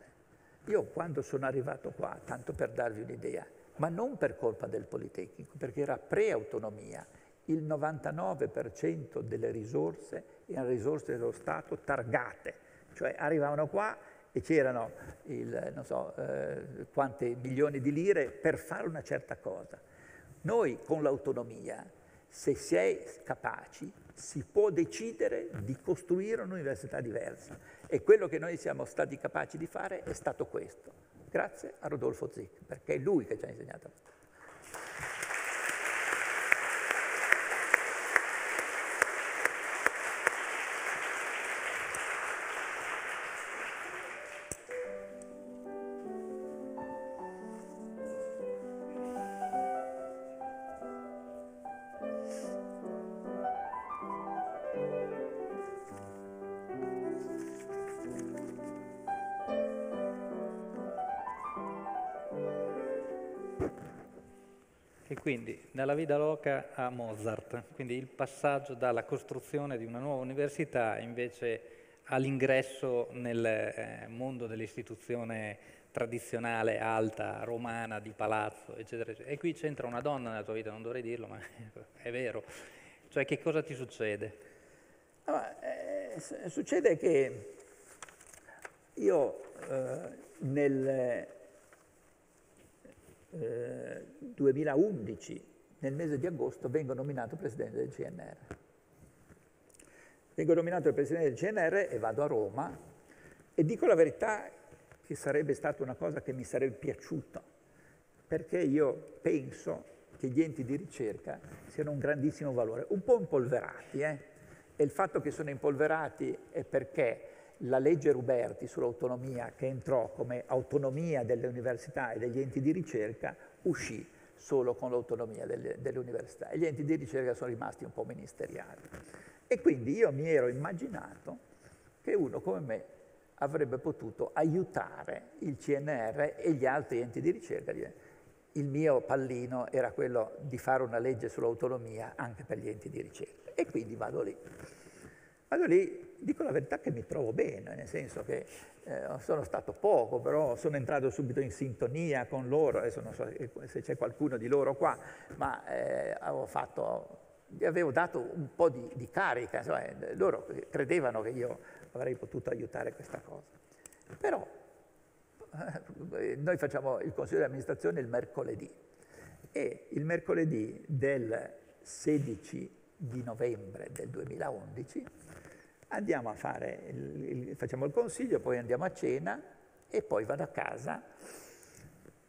Io quando sono arrivato qua, tanto per darvi un'idea, ma non per colpa del Politecnico, perché era pre-autonomia, il 99% delle risorse erano risorse dello Stato targate, cioè arrivavano qua e c'erano non so eh, quante milioni di lire per fare una certa cosa. Noi con l'autonomia, se si è capaci, si può decidere di costruire un'università diversa e quello che noi siamo stati capaci di fare è stato questo. grazie a Rodolfo Zic, perché è lui che ci ha insegnato dalla Vida Loca a Mozart, quindi il passaggio dalla costruzione di una nuova università invece all'ingresso nel eh, mondo dell'istituzione tradizionale, alta, romana, di palazzo, eccetera, eccetera. E qui c'entra una donna nella tua vita, non dovrei dirlo, ma <laughs> è vero. Cioè che cosa ti succede? Ah, eh, succede che io eh, nel 2011, nel mese di agosto, vengo nominato presidente del CNR. Vengo nominato presidente del CNR e vado a Roma e dico la verità che sarebbe stata una cosa che mi sarebbe piaciuta, perché io penso che gli enti di ricerca siano un grandissimo valore, un po' impolverati, eh? e il fatto che sono impolverati è perché la legge Ruberti sull'autonomia, che entrò come autonomia delle università e degli enti di ricerca, uscì solo con l'autonomia delle, delle, università e gli enti di ricerca sono rimasti un po' ministeriali. E quindi io mi ero immaginato che uno come me avrebbe potuto aiutare il CNR e gli altri enti di ricerca. Il mio pallino era quello di fare una legge sull'autonomia anche per gli enti di ricerca. E quindi vado lì. Vado lì, dico la verità che mi trovo bene, nel senso che eh, sono stato poco, però sono entrato subito in sintonia con loro, adesso non so se c'è qualcuno di loro qua, ma eh, avevo fatto, gli avevo dato un po' di, di carica, insomma, loro credevano che io avrei potuto aiutare questa cosa. Però eh, noi facciamo il consiglio di amministrazione il mercoledì e il mercoledì del 16 di novembre del 2011 andiamo a fare, il, il, facciamo il consiglio, poi andiamo a cena e poi vado a casa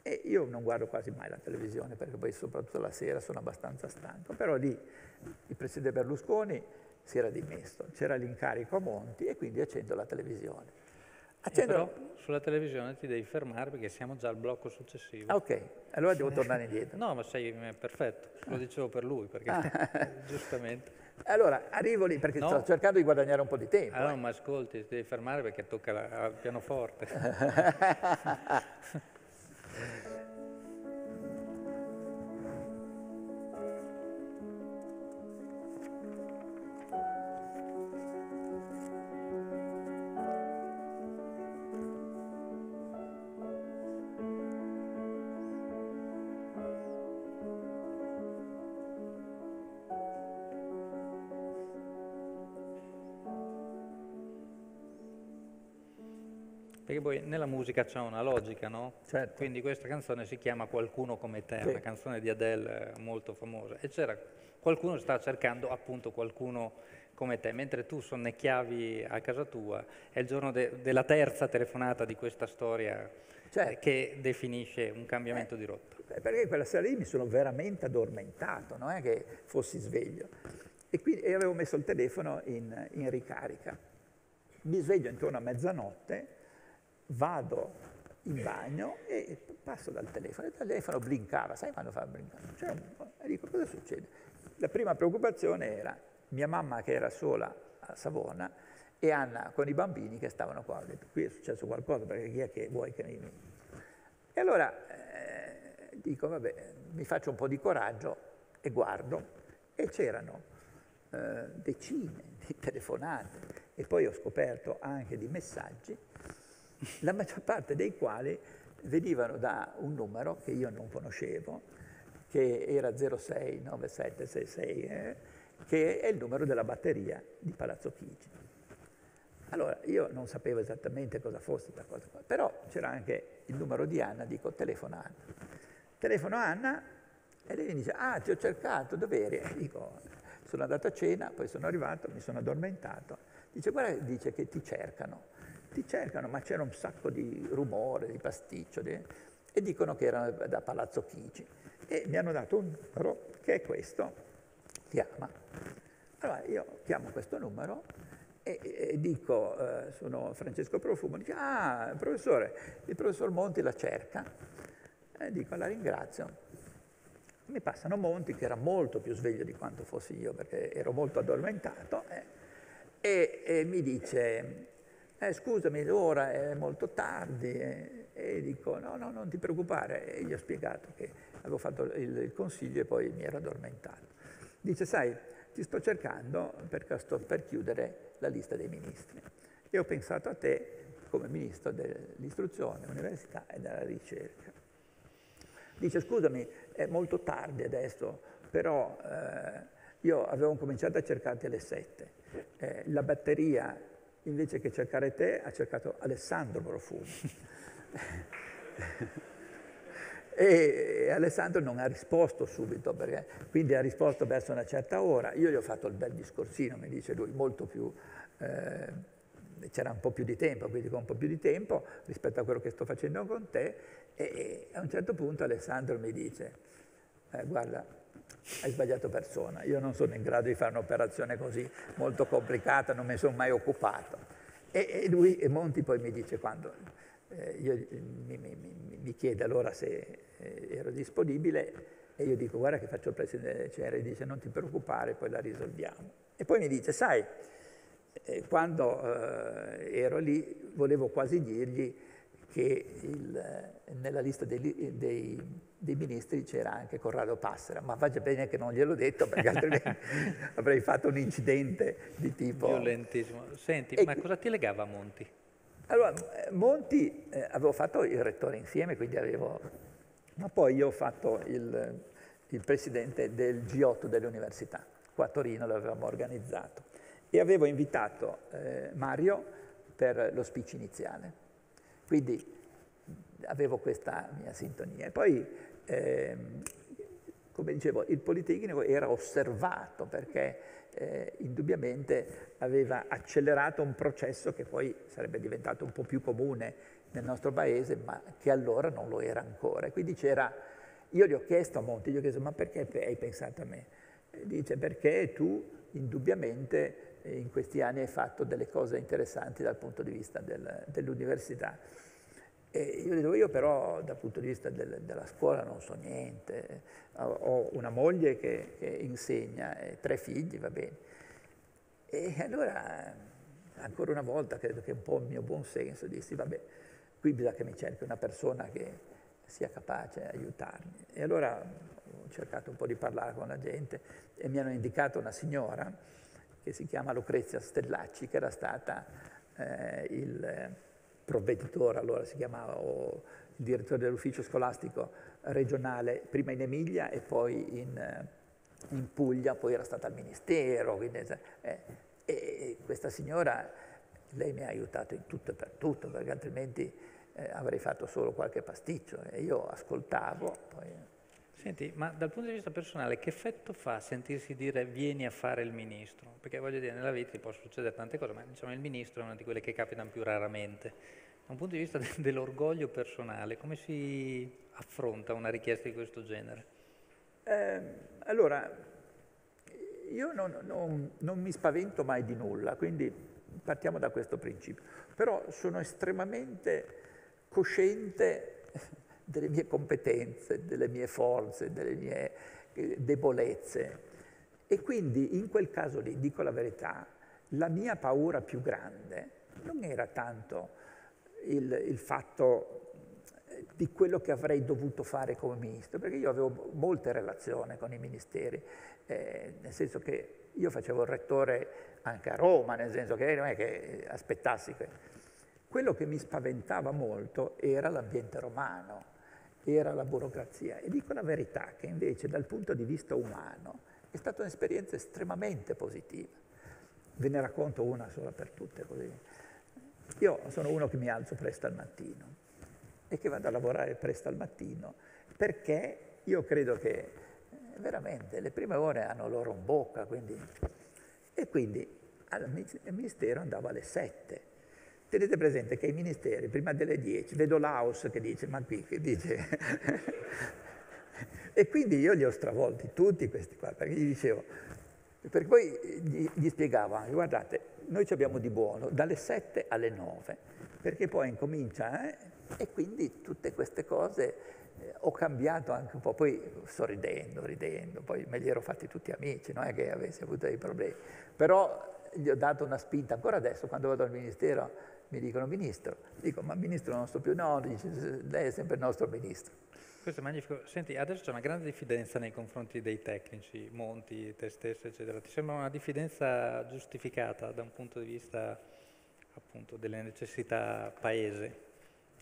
e io non guardo quasi mai la televisione perché poi soprattutto la sera sono abbastanza stanco, però lì il presidente Berlusconi si era dimesso, c'era l'incarico a Monti e quindi accendo la televisione. Accendo... Però sulla televisione ti devi fermare perché siamo già al blocco successivo. Ah, ok, allora devo tornare indietro. No, ma sei perfetto, lo dicevo per lui perché ah. <laughs> giustamente. Allora, arrivo lì perché no. sto cercando di guadagnare un po' di tempo. Allora, eh. ma ascolti, ti devi fermare perché tocca al pianoforte. <laughs> <laughs> nella musica c'è una logica, no? Certo. Quindi questa canzone si chiama Qualcuno come te, sì. una canzone di Adele molto famosa. E c'era qualcuno che stava cercando appunto qualcuno come te, mentre tu sonnecchiavi a casa tua, è il giorno de- della terza telefonata di questa storia certo. eh, che definisce un cambiamento eh, di rotta. Perché quella sera lì mi sono veramente addormentato, non è che fossi sveglio. E, quindi, e avevo messo il telefono in, in ricarica. Mi sveglio intorno a mezzanotte vado in bagno e passo dal telefono, il telefono blinkava, sai quando fa blinkare? Cioè, dico, cosa succede? La prima preoccupazione era mia mamma che era sola a Savona e Anna con i bambini che stavano qua. Ho detto, qui è successo qualcosa perché chi è che vuoi che mi... E allora eh, dico, vabbè, mi faccio un po' di coraggio e guardo e c'erano eh, decine di telefonate e poi ho scoperto anche di messaggi <laughs> la maggior parte dei quali venivano da un numero che io non conoscevo, che era 069766, eh, che è il numero della batteria di Palazzo Chigi. Allora, io non sapevo esattamente cosa fosse questa cosa, però c'era anche il numero di Anna, dico telefono Anna. Telefono Anna e lei mi dice, ah ti ho cercato, dov'eri? Dico, sono andato a cena, poi sono arrivato, mi sono addormentato. Dice, guarda, dice che ti cercano ti cercano, ma c'era un sacco di rumore, di pasticcio, di... e dicono che erano da Palazzo Chigi. E mi hanno dato un numero, che è questo, chiama. Allora io chiamo questo numero e, e dico, eh, sono Francesco Profumo, dice, ah, professore, il professor Monti la cerca. E dico, la ringrazio. Mi passano Monti, che era molto più sveglio di quanto fossi io, perché ero molto addormentato, eh, e, e, mi dice, eh, scusami, ora è molto tardi. Eh, e dico, no, no, non ti preoccupare. E gli ho spiegato che avevo fatto il, il consiglio e poi mi ero addormentato. Dice, sai, ti sto cercando perché sto per chiudere la lista dei ministri. E ho pensato a te come ministro dell'istruzione, dell'università e della ricerca. Dice, scusami, è molto tardi adesso, però eh, io avevo cominciato a cercarti alle sette. Eh, la batteria, invece che cercare te, ha cercato Alessandro Profumo. <laughs> E Alessandro non ha risposto subito, perché, quindi ha risposto verso una certa ora. Io gli ho fatto il bel discorsino, mi dice lui, molto più... Eh, c'era un po' più di tempo, quindi con un po' più di tempo rispetto a quello che sto facendo con te, e, e a un certo punto Alessandro mi dice, eh, guarda, hai sbagliato persona, io non sono in grado di fare un'operazione così molto complicata, non mi sono mai occupato. E, e lui, e Monti poi mi dice quando eh, io, mi, mi, mi, chiede allora se eh, ero disponibile e io dico guarda che faccio il presidente del CR e dice non ti preoccupare, poi la risolviamo. E poi mi dice sai, eh, quando eh, ero lì volevo quasi dirgli che il, nella lista dei, dei, dei ministri c'era anche Corrado Passera, ma faccia bene che non gliel'ho detto perché <laughs> altrimenti avrei fatto un incidente di tipo... Violentissimo. Senti, e... ma cosa ti legava a Monti? Allora, Monti, eh, avevo fatto il rettore insieme, quindi avevo... Ma poi io ho fatto il, il presidente del G8 delle università, qua a Torino l'avevamo organizzato, e avevo invitato eh, Mario per lo speech iniziale. Quindi avevo questa mia sintonia. E poi, eh, come dicevo, il Politecnico era osservato perché eh, indubbiamente aveva accelerato un processo che poi sarebbe diventato un po' più comune nel nostro paese, ma che allora non lo era ancora. Quindi c'era, io gli ho chiesto a Monti, gli ho chiesto, ma perché hai pensato a me? E dice, perché tu indubbiamente in questi anni hai fatto delle cose interessanti dal punto di vista del, dell'università. E io dico, io però dal punto di vista del, della scuola non so niente, ho una moglie che, che insegna tre figli, va bene. E allora, ancora una volta, credo che un po' il mio buon senso, dissi, vabbè, qui bisogna che mi cerchi una persona che sia capace di aiutarmi. E allora ho cercato un po' di parlare con la gente e mi hanno indicato una signora che si chiama Lucrezia Stellacci, che era stata eh, il provveditore, allora si chiamava, o il direttore dell'ufficio scolastico regionale, prima in Emilia e poi in, in Puglia, poi era stata al Ministero. Quindi, eh, e questa signora, lei mi ha aiutato in tutto e per tutto, perché altrimenti eh, avrei fatto solo qualche pasticcio e io ascoltavo. Poi... Senti, ma dal punto di vista personale, che effetto fa sentirsi dire vieni a fare il ministro? Perché voglio dire, nella vita può succedere tante cose, ma diciamo il ministro è una di quelle che capitano più raramente. Da un punto di vista <laughs> de- dell'orgoglio personale, come si affronta una richiesta di questo genere? Eh, allora, io non, non, non mi spavento mai di nulla, quindi partiamo da questo principio. Però sono estremamente cosciente delle mie competenze, delle mie forze, delle mie eh, debolezze. E quindi in quel caso lì, dico la verità, la mia paura più grande non era tanto il, il fatto eh, di quello che avrei dovuto fare come ministro, perché io avevo molte relazioni con i ministeri, eh, nel senso che io facevo il rettore anche a Roma, nel senso che non è che aspettassi. Quello che mi spaventava molto era l'ambiente romano, era la burocrazia. E dico la verità che invece dal punto di vista umano è stata un'esperienza estremamente positiva. Ve ne racconto una sola per tutte così. Io sono uno che mi alzo presto al mattino e che vado a lavorare presto al mattino perché io credo che eh, veramente le prime ore hanno loro in bocca, quindi... e quindi al ministero andavo alle sette tenete presente che i ministeri, prima delle 10, vedo Laos che dice, ma qui che dice... <laughs> e quindi io li ho stravolti tutti questi qua, perché gli dicevo, perché poi gli, gli spiegavo anche, guardate, noi ci abbiamo di buono dalle 7 alle 9, perché poi incomincia, eh, e quindi tutte queste cose eh, ho cambiato anche un po', poi sorridendo, ridendo, poi me li ero fatti tutti amici, non è che avessi avuto dei problemi, però gli ho dato una spinta, ancora adesso quando vado al Ministero mi dicono ministro, dico ma ministro non sto più, no, dice, lei è sempre il nostro ministro. Questo è magnifico. Senti, adesso c'è una grande diffidenza nei confronti dei tecnici, Monti, te stesso, eccetera. Ti sembra una diffidenza giustificata da un punto di vista appunto delle necessità paese?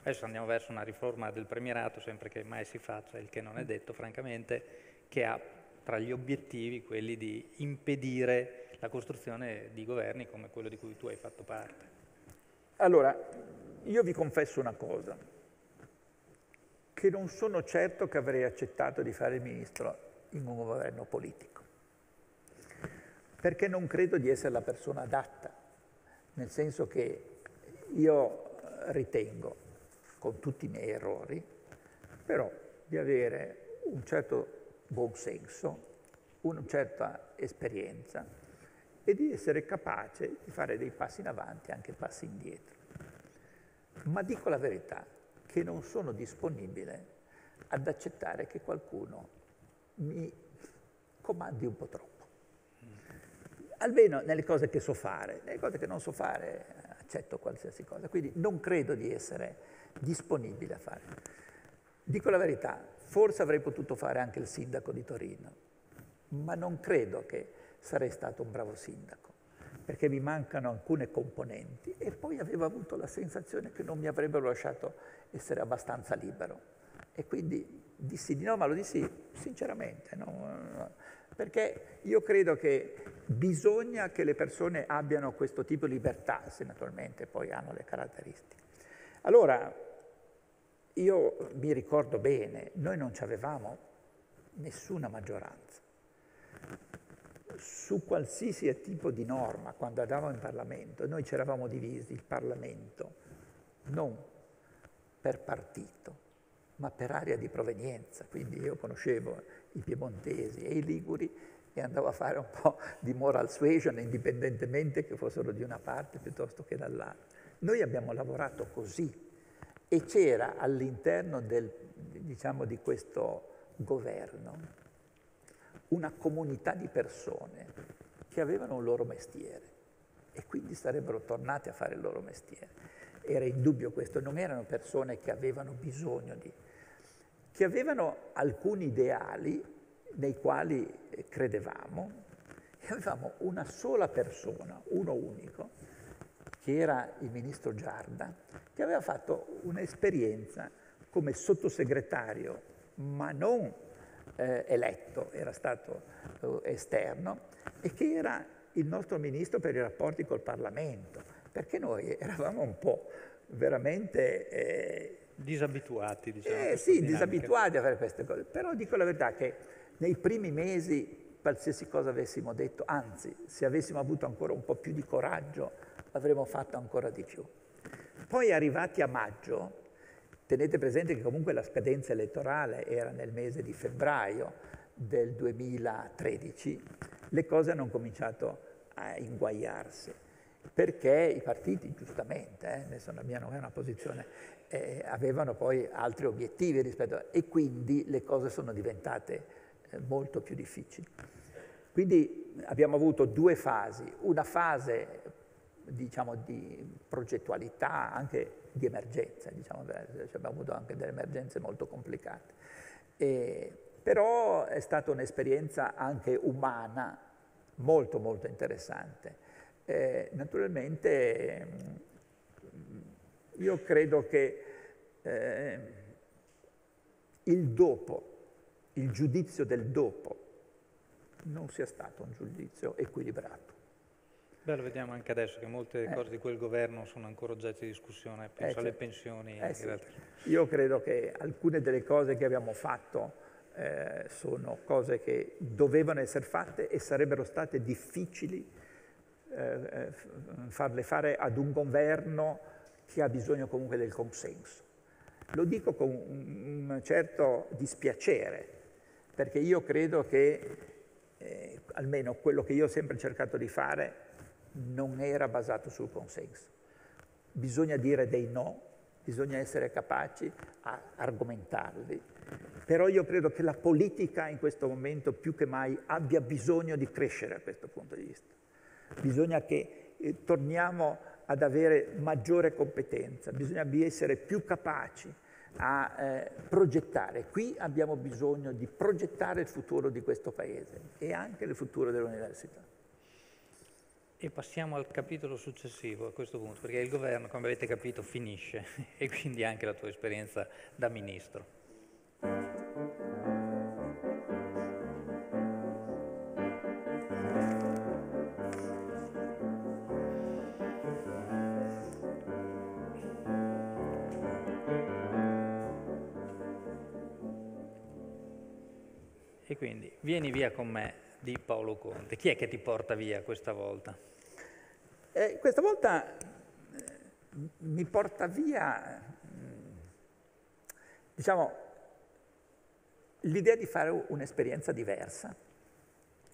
Adesso andiamo verso una riforma del premierato, sempre che mai si faccia, il che non è detto francamente, che ha tra gli obiettivi quelli di impedire la costruzione di governi come quello di cui tu hai fatto parte. Allora, io vi confesso una cosa, che non sono certo che avrei accettato di fare il ministro in un governo politico, perché non credo di essere la persona adatta, nel senso che io ritengo, con tutti i miei errori, però di avere un certo buonsenso, una certa esperienza e di essere capace di fare dei passi in avanti e anche passi indietro. Ma dico la verità, che non sono disponibile ad accettare che qualcuno mi comandi un po' troppo. Almeno nelle cose che so fare, nelle cose che non so fare accetto qualsiasi cosa, quindi non credo di essere disponibile a fare. Dico la verità, forse avrei potuto fare anche il sindaco di Torino, ma non credo che sarei stato un bravo sindaco, perché mi mancano alcune componenti e poi avevo avuto la sensazione che non mi avrebbero lasciato essere abbastanza libero. E quindi dissi di no, ma lo dissi sinceramente, no? perché io credo che bisogna che le persone abbiano questo tipo di libertà, se naturalmente poi hanno le caratteristiche. Allora, io mi ricordo bene, noi non ci avevamo nessuna maggioranza su qualsiasi tipo di norma, quando andavamo in Parlamento, noi ci eravamo divisi, il Parlamento, non per partito, ma per area di provenienza. Quindi io conoscevo i piemontesi e i liguri e andavo a fare un po' di moral suasion, indipendentemente che fossero di una parte piuttosto che dall'altra. Noi abbiamo lavorato così e c'era all'interno diciamo, di questo governo una comunità di persone che avevano un loro mestiere e quindi sarebbero tornati a fare il loro mestiere. Era indubbio questo, non erano persone che avevano bisogno di... che avevano alcuni ideali nei quali eh, credevamo e avevamo una sola persona, uno unico, che era il ministro Giarda, che aveva fatto un'esperienza come sottosegretario, ma non eh, eletto, era stato eh, esterno, e che era il nostro ministro per i rapporti col Parlamento, perché noi eravamo un po' veramente... Eh, disabituati, diciamo. Eh, sì, dinamica. disabituati a fare queste cose, però dico la verità che nei primi mesi qualsiasi cosa avessimo detto, anzi, se avessimo avuto ancora un po' più di coraggio, avremmo fatto ancora di più. Poi arrivati a maggio, Tenete presente che comunque la scadenza elettorale era nel mese di febbraio del 2013, le cose hanno cominciato a inguaiarsi, perché i partiti, giustamente, eh, mia non è una posizione, eh, avevano poi altri obiettivi rispetto a... e quindi le cose sono diventate eh, molto più difficili. Quindi abbiamo avuto due fasi, una fase diciamo, di progettualità, anche di emergenza, diciamo, abbiamo avuto anche delle emergenze molto complicate. E, però è stata un'esperienza anche umana molto molto interessante. Eh, naturalmente mm, io credo che eh, il dopo, il giudizio del dopo, non sia stato un giudizio equilibrato. Beh, lo vediamo anche adesso che molte eh. cose di quel governo sono ancora oggetto di discussione, penso eh, alle pensioni. Eh, sì. Io credo che alcune delle cose che abbiamo fatto eh, sono cose che dovevano essere fatte e sarebbero state difficili eh, eh, farle fare ad un governo che ha bisogno comunque del consenso. Lo dico con un certo dispiacere, perché io credo che, eh, almeno quello che io ho sempre cercato di fare, non era basato sul consenso. Bisogna dire dei no, bisogna essere capaci a argomentarli. Però io credo che la politica in questo momento più che mai abbia bisogno di crescere a questo punto di vista. Bisogna che eh, torniamo ad avere maggiore competenza, bisogna essere più capaci a eh, progettare. Qui abbiamo bisogno di progettare il futuro di questo Paese e anche il futuro dell'università. E passiamo al capitolo successivo a questo punto, perché il governo, come avete capito, finisce <laughs> e quindi anche la tua esperienza da ministro. E quindi vieni via con me di Paolo Conte. Chi è che ti porta via questa volta? Eh, questa volta eh, mi porta via, mm, diciamo, l'idea di fare un'esperienza diversa.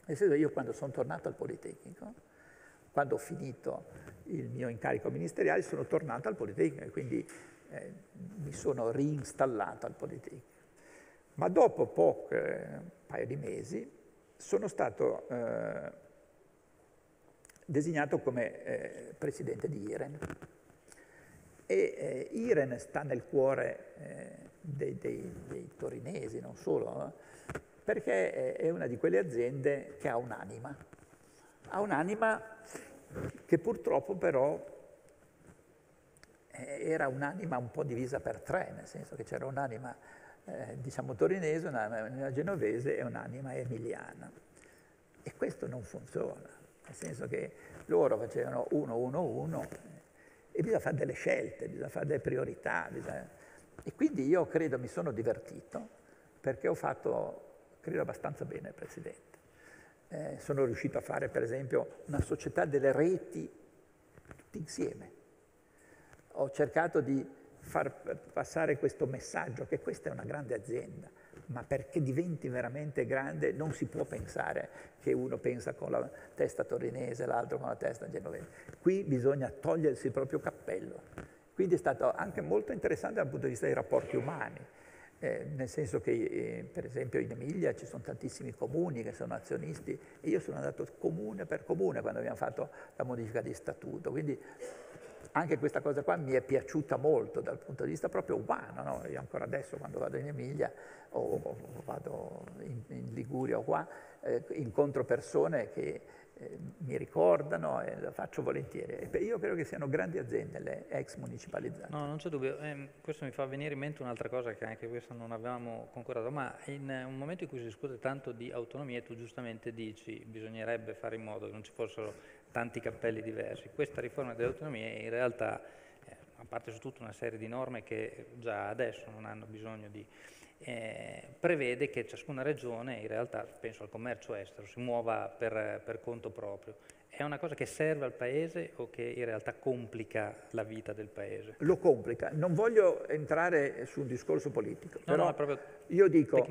Nel senso io quando sono tornato al Politecnico, quando ho finito il mio incarico ministeriale, sono tornato al Politecnico e quindi eh, mi sono reinstallato al Politecnico. Ma dopo poco, un paio di mesi, sono stato eh, designato come eh, presidente di IREN. E eh, IREN sta nel cuore dei, dei, dei, torinesi, non solo, perché è una di quelle aziende che ha un'anima. Ha un'anima che purtroppo però era un'anima un po' divisa per tre, nel senso che c'era un'anima eh, diciamo torinese, un'anima genovese e un'anima emiliana. E questo non funziona, nel senso che loro facevano uno, uno, uno, e bisogna fare delle scelte, bisogna fare delle priorità. Bisogna... E quindi io credo mi sono divertito perché ho fatto, credo, abbastanza bene il Presidente. Eh, sono riuscito a fare, per esempio, una società delle reti tutti insieme. Ho cercato di far passare questo messaggio che questa è una grande azienda, ma perché diventi veramente grande non si può pensare che uno pensa con la testa torinese, l'altro con la testa genovese. Qui bisogna togliersi il proprio cappello. Quindi è stato anche molto interessante dal punto di vista dei rapporti umani, eh, nel senso che eh, per esempio in Emilia ci sono tantissimi comuni che sono azionisti e io sono andato comune per comune quando abbiamo fatto la modifica di statuto, quindi anche questa cosa qua mi è piaciuta molto dal punto di vista proprio umano, no? io ancora adesso quando vado in Emilia o, vado in, in, Liguria o qua, eh, incontro persone che eh, mi ricordano e lo faccio volentieri. Io credo che siano grandi aziende le ex municipalizzate. No, non c'è dubbio. Eh, questo mi fa venire in mente un'altra cosa che anche questa non avevamo concordato, ma in un momento in cui si discute tanto di autonomia, tu giustamente dici bisognerebbe fare in modo che non ci fossero tanti cappelli diversi. Questa riforma dell'autonomia in realtà, eh, a parte su tutta una serie di norme che già adesso non hanno bisogno di, eh, prevede che ciascuna regione, in realtà penso al commercio estero, si muova per, per, conto proprio. È una cosa che serve al Paese o che in realtà complica la vita del Paese? Lo complica. Non voglio entrare su un discorso politico, no, però no, io dico,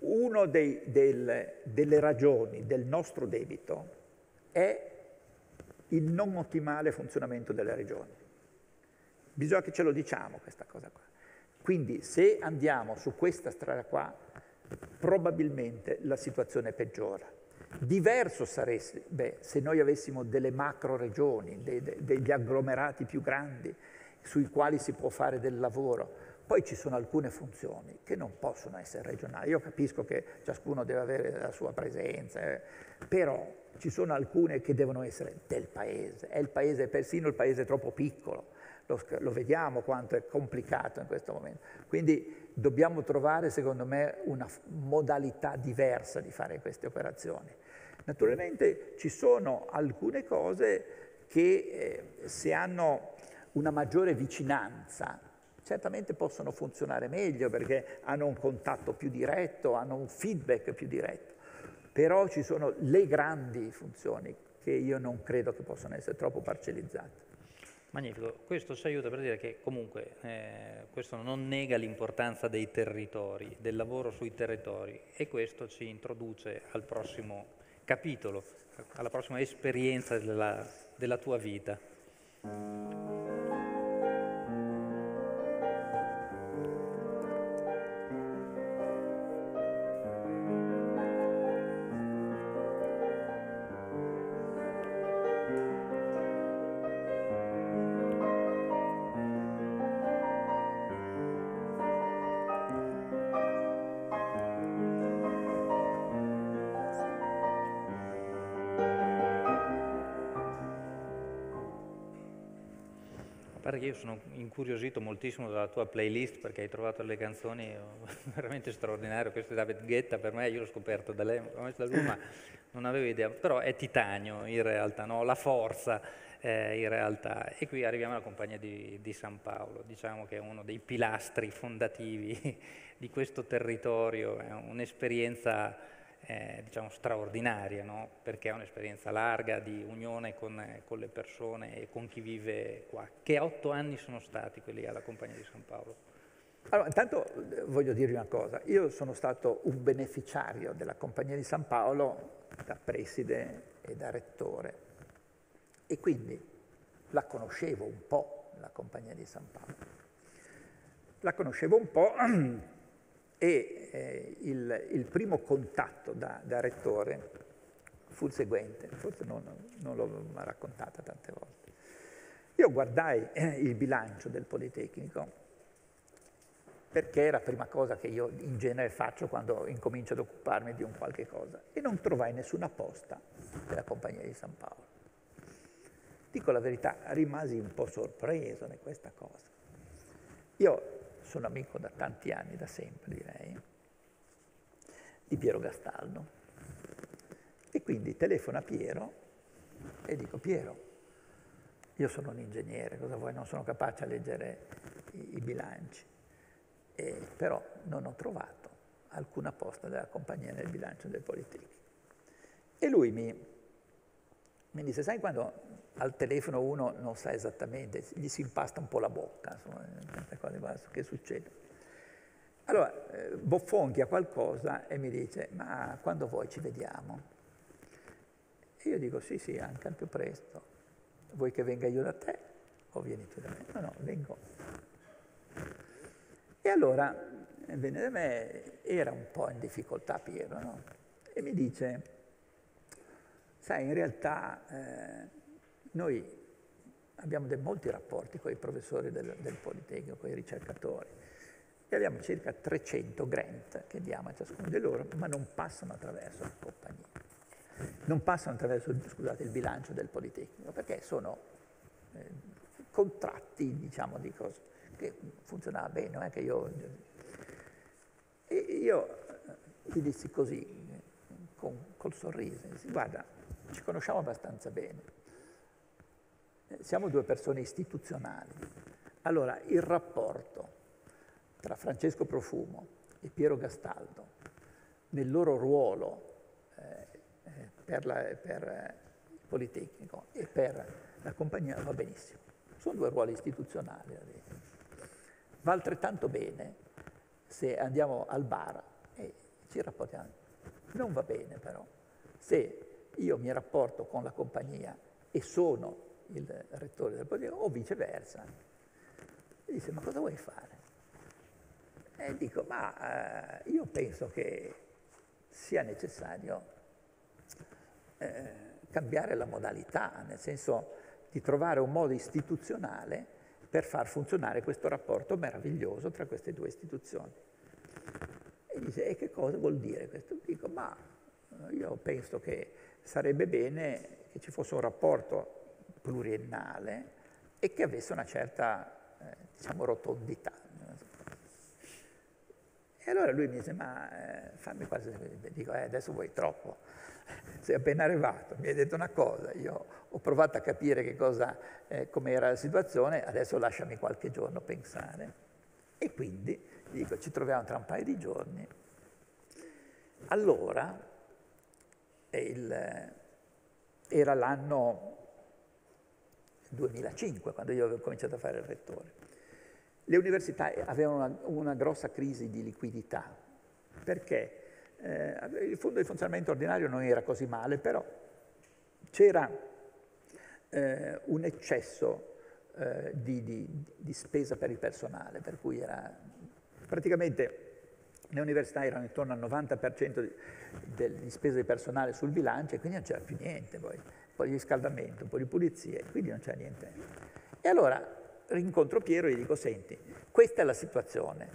una delle ragioni del nostro debito è il non ottimale funzionamento delle regioni. Bisogna che ce lo diciamo questa cosa qua. Quindi se andiamo su questa strada qua, probabilmente la situazione peggiora. Diverso sarebbe se noi avessimo delle macro regioni, de, de, degli agglomerati più grandi sui quali si può fare del lavoro. Poi ci sono alcune funzioni che non possono essere regionali. Io capisco che ciascuno deve avere la sua presenza, eh, però ci sono alcune che devono essere del paese, è il paese, persino il paese troppo piccolo, lo, lo, vediamo quanto è complicato in questo momento. Quindi dobbiamo trovare, secondo me, una modalità diversa di fare queste operazioni. Naturalmente ci sono alcune cose che eh, se hanno una maggiore vicinanza certamente possono funzionare meglio perché hanno un contatto più diretto, hanno un feedback più diretto però ci sono le grandi funzioni che io non credo che possano essere troppo parcellizzate. Magnifico, questo ci aiuta per dire che comunque eh, questo non nega l'importanza dei territori, del lavoro sui territori e questo ci introduce al prossimo capitolo, alla prossima esperienza della, della tua vita. Sono incuriosito moltissimo dalla tua playlist perché hai trovato le canzoni <laughs> veramente straordinarie. Questo è David Guetta, per me io l'ho scoperto da lei, da lui, ma non avevo idea. Però è titanio in realtà, no? la forza eh, in realtà. E qui arriviamo alla compagnia di, di San Paolo, diciamo che è uno dei pilastri fondativi <laughs> di questo territorio, è un'esperienza eh, diciamo, straordinaria, no? perché è un'esperienza larga di unione con, con, le persone e con chi vive qua. Che otto anni sono stati quelli alla Compagnia di San Paolo? Allora, intanto eh, voglio dirvi una cosa, io sono stato un beneficiario della Compagnia di San Paolo da preside e da rettore e quindi la conoscevo un po', la Compagnia di San Paolo. La conoscevo un po' <clears throat> e eh, il, il, primo contatto da, da, rettore fu il seguente, forse non, non l'ho raccontata tante volte. Io guardai eh, il bilancio del Politecnico perché era la prima cosa che io in genere faccio quando incomincio ad occuparmi di un qualche cosa e non trovai nessuna posta della Compagnia di San Paolo. Dico la verità, rimasi un po' sorpreso di questa cosa. Io sono amico da tanti anni, da sempre direi, di Piero Gastaldo. E quindi telefono a Piero e dico, Piero, io sono un ingegnere, cosa vuoi? Non sono capace a leggere i, i bilanci, e, però non ho trovato alcuna posta della compagnia nel bilancio del Politecnico. E lui mi, mi disse, sai quando al telefono uno non sa esattamente, gli si impasta un po' la bocca, insomma, che succede. Allora, eh, boffonchia qualcosa e mi dice, ma quando vuoi ci vediamo? E io dico, sì, sì, anche al più presto. Vuoi che venga io da te o vieni tu da me? No, no, vengo. E allora venne da me, era un po' in difficoltà Piero, no? E mi dice, sai, in realtà... Eh, noi abbiamo molti rapporti con i professori del, del Politecnico, con i ricercatori, e abbiamo circa 300 grant che diamo a ciascuno di loro, ma non passano attraverso la compagnia. Non passano attraverso scusate, il bilancio del Politecnico, perché sono eh, contratti, diciamo, di cose che funzionava bene, non è che io... E io eh, gli dissi così, con, col sorriso, guarda, ci conosciamo abbastanza bene, siamo due persone istituzionali. Allora, il rapporto tra Francesco Profumo e Piero Gastaldo nel loro ruolo eh, eh per, la, per eh, il Politecnico e per la compagnia va benissimo. Sono due ruoli istituzionali. Va altrettanto bene se andiamo al bar e ci rapportiamo. Non va bene però se io mi rapporto con la compagnia e sono il rettore del Politecnico o viceversa. E disse, ma cosa vuoi fare? E dico, ma eh, io penso che sia necessario eh, cambiare la modalità, nel senso di trovare un modo istituzionale per far funzionare questo rapporto meraviglioso tra queste due istituzioni. E dice, e che cosa vuol dire questo? Dico, ma eh, io penso che sarebbe bene che ci fosse un rapporto pluriennale e che avesse una certa, eh, diciamo, rotondità. E allora lui mi dice, ma eh, fammi quasi, dico, eh, adesso vuoi troppo, <laughs> sei appena arrivato, mi hai detto una cosa, io ho provato a capire che cosa, eh, com'era la situazione, adesso lasciami qualche giorno pensare. E quindi dico, ci troviamo tra un paio di giorni. Allora, il, era l'anno 2005, quando io avevo cominciato a fare il rettore. Le università avevano una, una grossa crisi di liquidità, perché eh, il fondo di funzionamento ordinario non era così male, però c'era eh, un eccesso eh, di, di, di, spesa per il personale, per cui era praticamente le università erano intorno al 90% di, di, spesa di personale sul bilancio e quindi non c'era più niente poi, un po' di riscaldamento, un po' di pulizie, quindi non c'era niente. E allora rincontro Piero e gli dico, senti, questa è la situazione,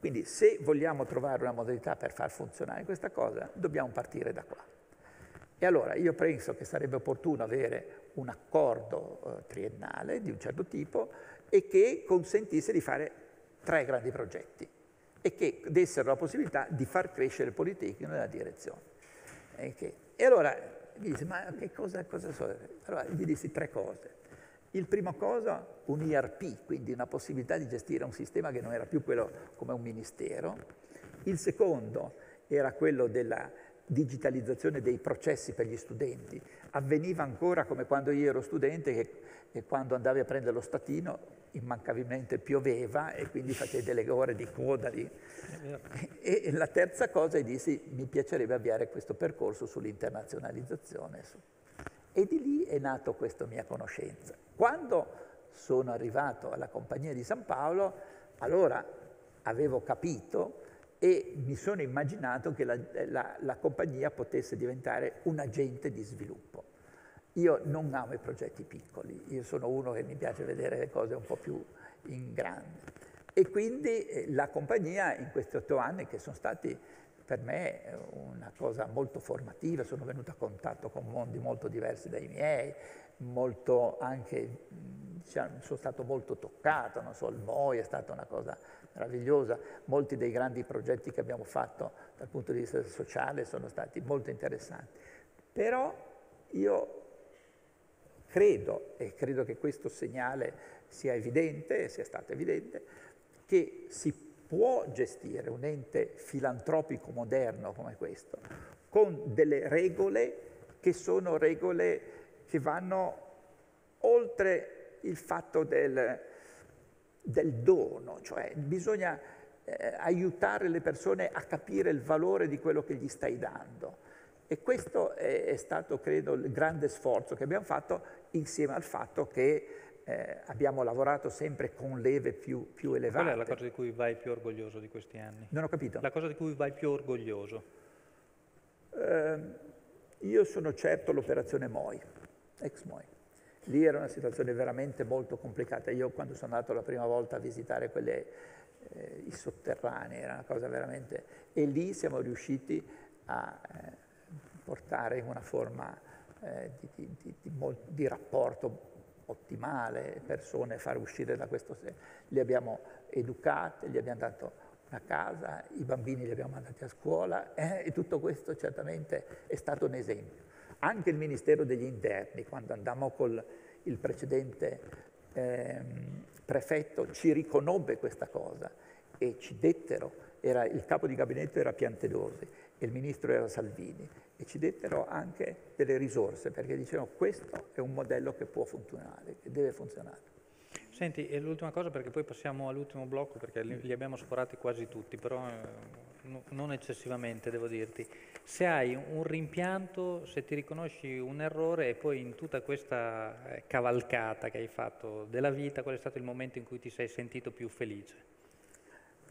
quindi se vogliamo trovare una modalità per far funzionare questa cosa, dobbiamo partire da qua. E allora io penso che sarebbe opportuno avere un accordo eh, triennale di un certo tipo e che consentisse di fare tre grandi progetti e che dessero la possibilità di far crescere il Politecnico nella direzione. E, che, e allora mi dice, ma che cosa, cosa so? Allora gli dissi tre cose. Il primo cosa, un IRP, quindi una possibilità di gestire un sistema che non era più quello come un ministero. Il secondo era quello della digitalizzazione dei processi per gli studenti. Avveniva ancora come quando io ero studente che quando andavi a prendere lo statino immancabilmente pioveva e quindi facevi delle ore di coda lì. E, e la terza cosa è dissi mi piacerebbe avviare questo percorso sull'internazionalizzazione. E di lì è nato questa mia conoscenza. Quando sono arrivato alla Compagnia di San Paolo, allora avevo capito e mi sono immaginato che la, la, la compagnia potesse diventare un agente di sviluppo. Io non amo i progetti piccoli, io sono uno che mi piace vedere le cose un po' più in grande. E quindi eh, la compagnia in questi otto anni, che sono stati per me una cosa molto formativa, sono venuto a contatto con mondi molto diversi dai miei, molto anche, diciamo, sono stato molto toccato, non so, il MOI è stata una cosa meravigliosa, molti dei grandi progetti che abbiamo fatto dal punto di vista sociale sono stati molto interessanti. Però io credo, e credo che questo segnale sia evidente, sia stato evidente, che si può gestire un ente filantropico moderno come questo con delle regole che sono regole che vanno oltre il fatto del, del dono, cioè bisogna eh, aiutare le persone a capire il valore di quello che gli stai dando. E questo è, è stato, credo, il grande sforzo che abbiamo fatto insieme al fatto che eh, abbiamo lavorato sempre con leve più, più, elevate. Qual è la cosa di cui vai più orgoglioso di questi anni? Non ho capito. La cosa di cui vai più orgoglioso? Eh, io sono certo l'operazione MOI, ex MOI. Lì era una situazione veramente molto complicata. Io quando sono andato la prima volta a visitare quelle, eh, i sotterranei, era una cosa veramente... E lì siamo riusciti a eh, portare in una forma eh, di, di, di, di, rapporto ottimale persone, far uscire da questo... Li abbiamo educate, gli abbiamo dato una casa, i bambini li abbiamo mandati a scuola eh, e tutto questo certamente è stato un esempio. Anche il Ministero degli Interni, quando andammo con il precedente eh, prefetto, ci riconobbe questa cosa e ci dettero, era, il capo di gabinetto era Piantedosi e il ministro era Salvini, e ci dettero anche delle risorse perché dicevano questo è un modello che può funzionare, che deve funzionare. Senti, e l'ultima cosa perché poi passiamo all'ultimo blocco perché li, li abbiamo sforati quasi tutti, però eh, no, non eccessivamente devo dirti. Se hai un rimpianto, se ti riconosci un errore e poi in tutta questa eh, cavalcata che hai fatto della vita, qual è stato il momento in cui ti sei sentito più felice?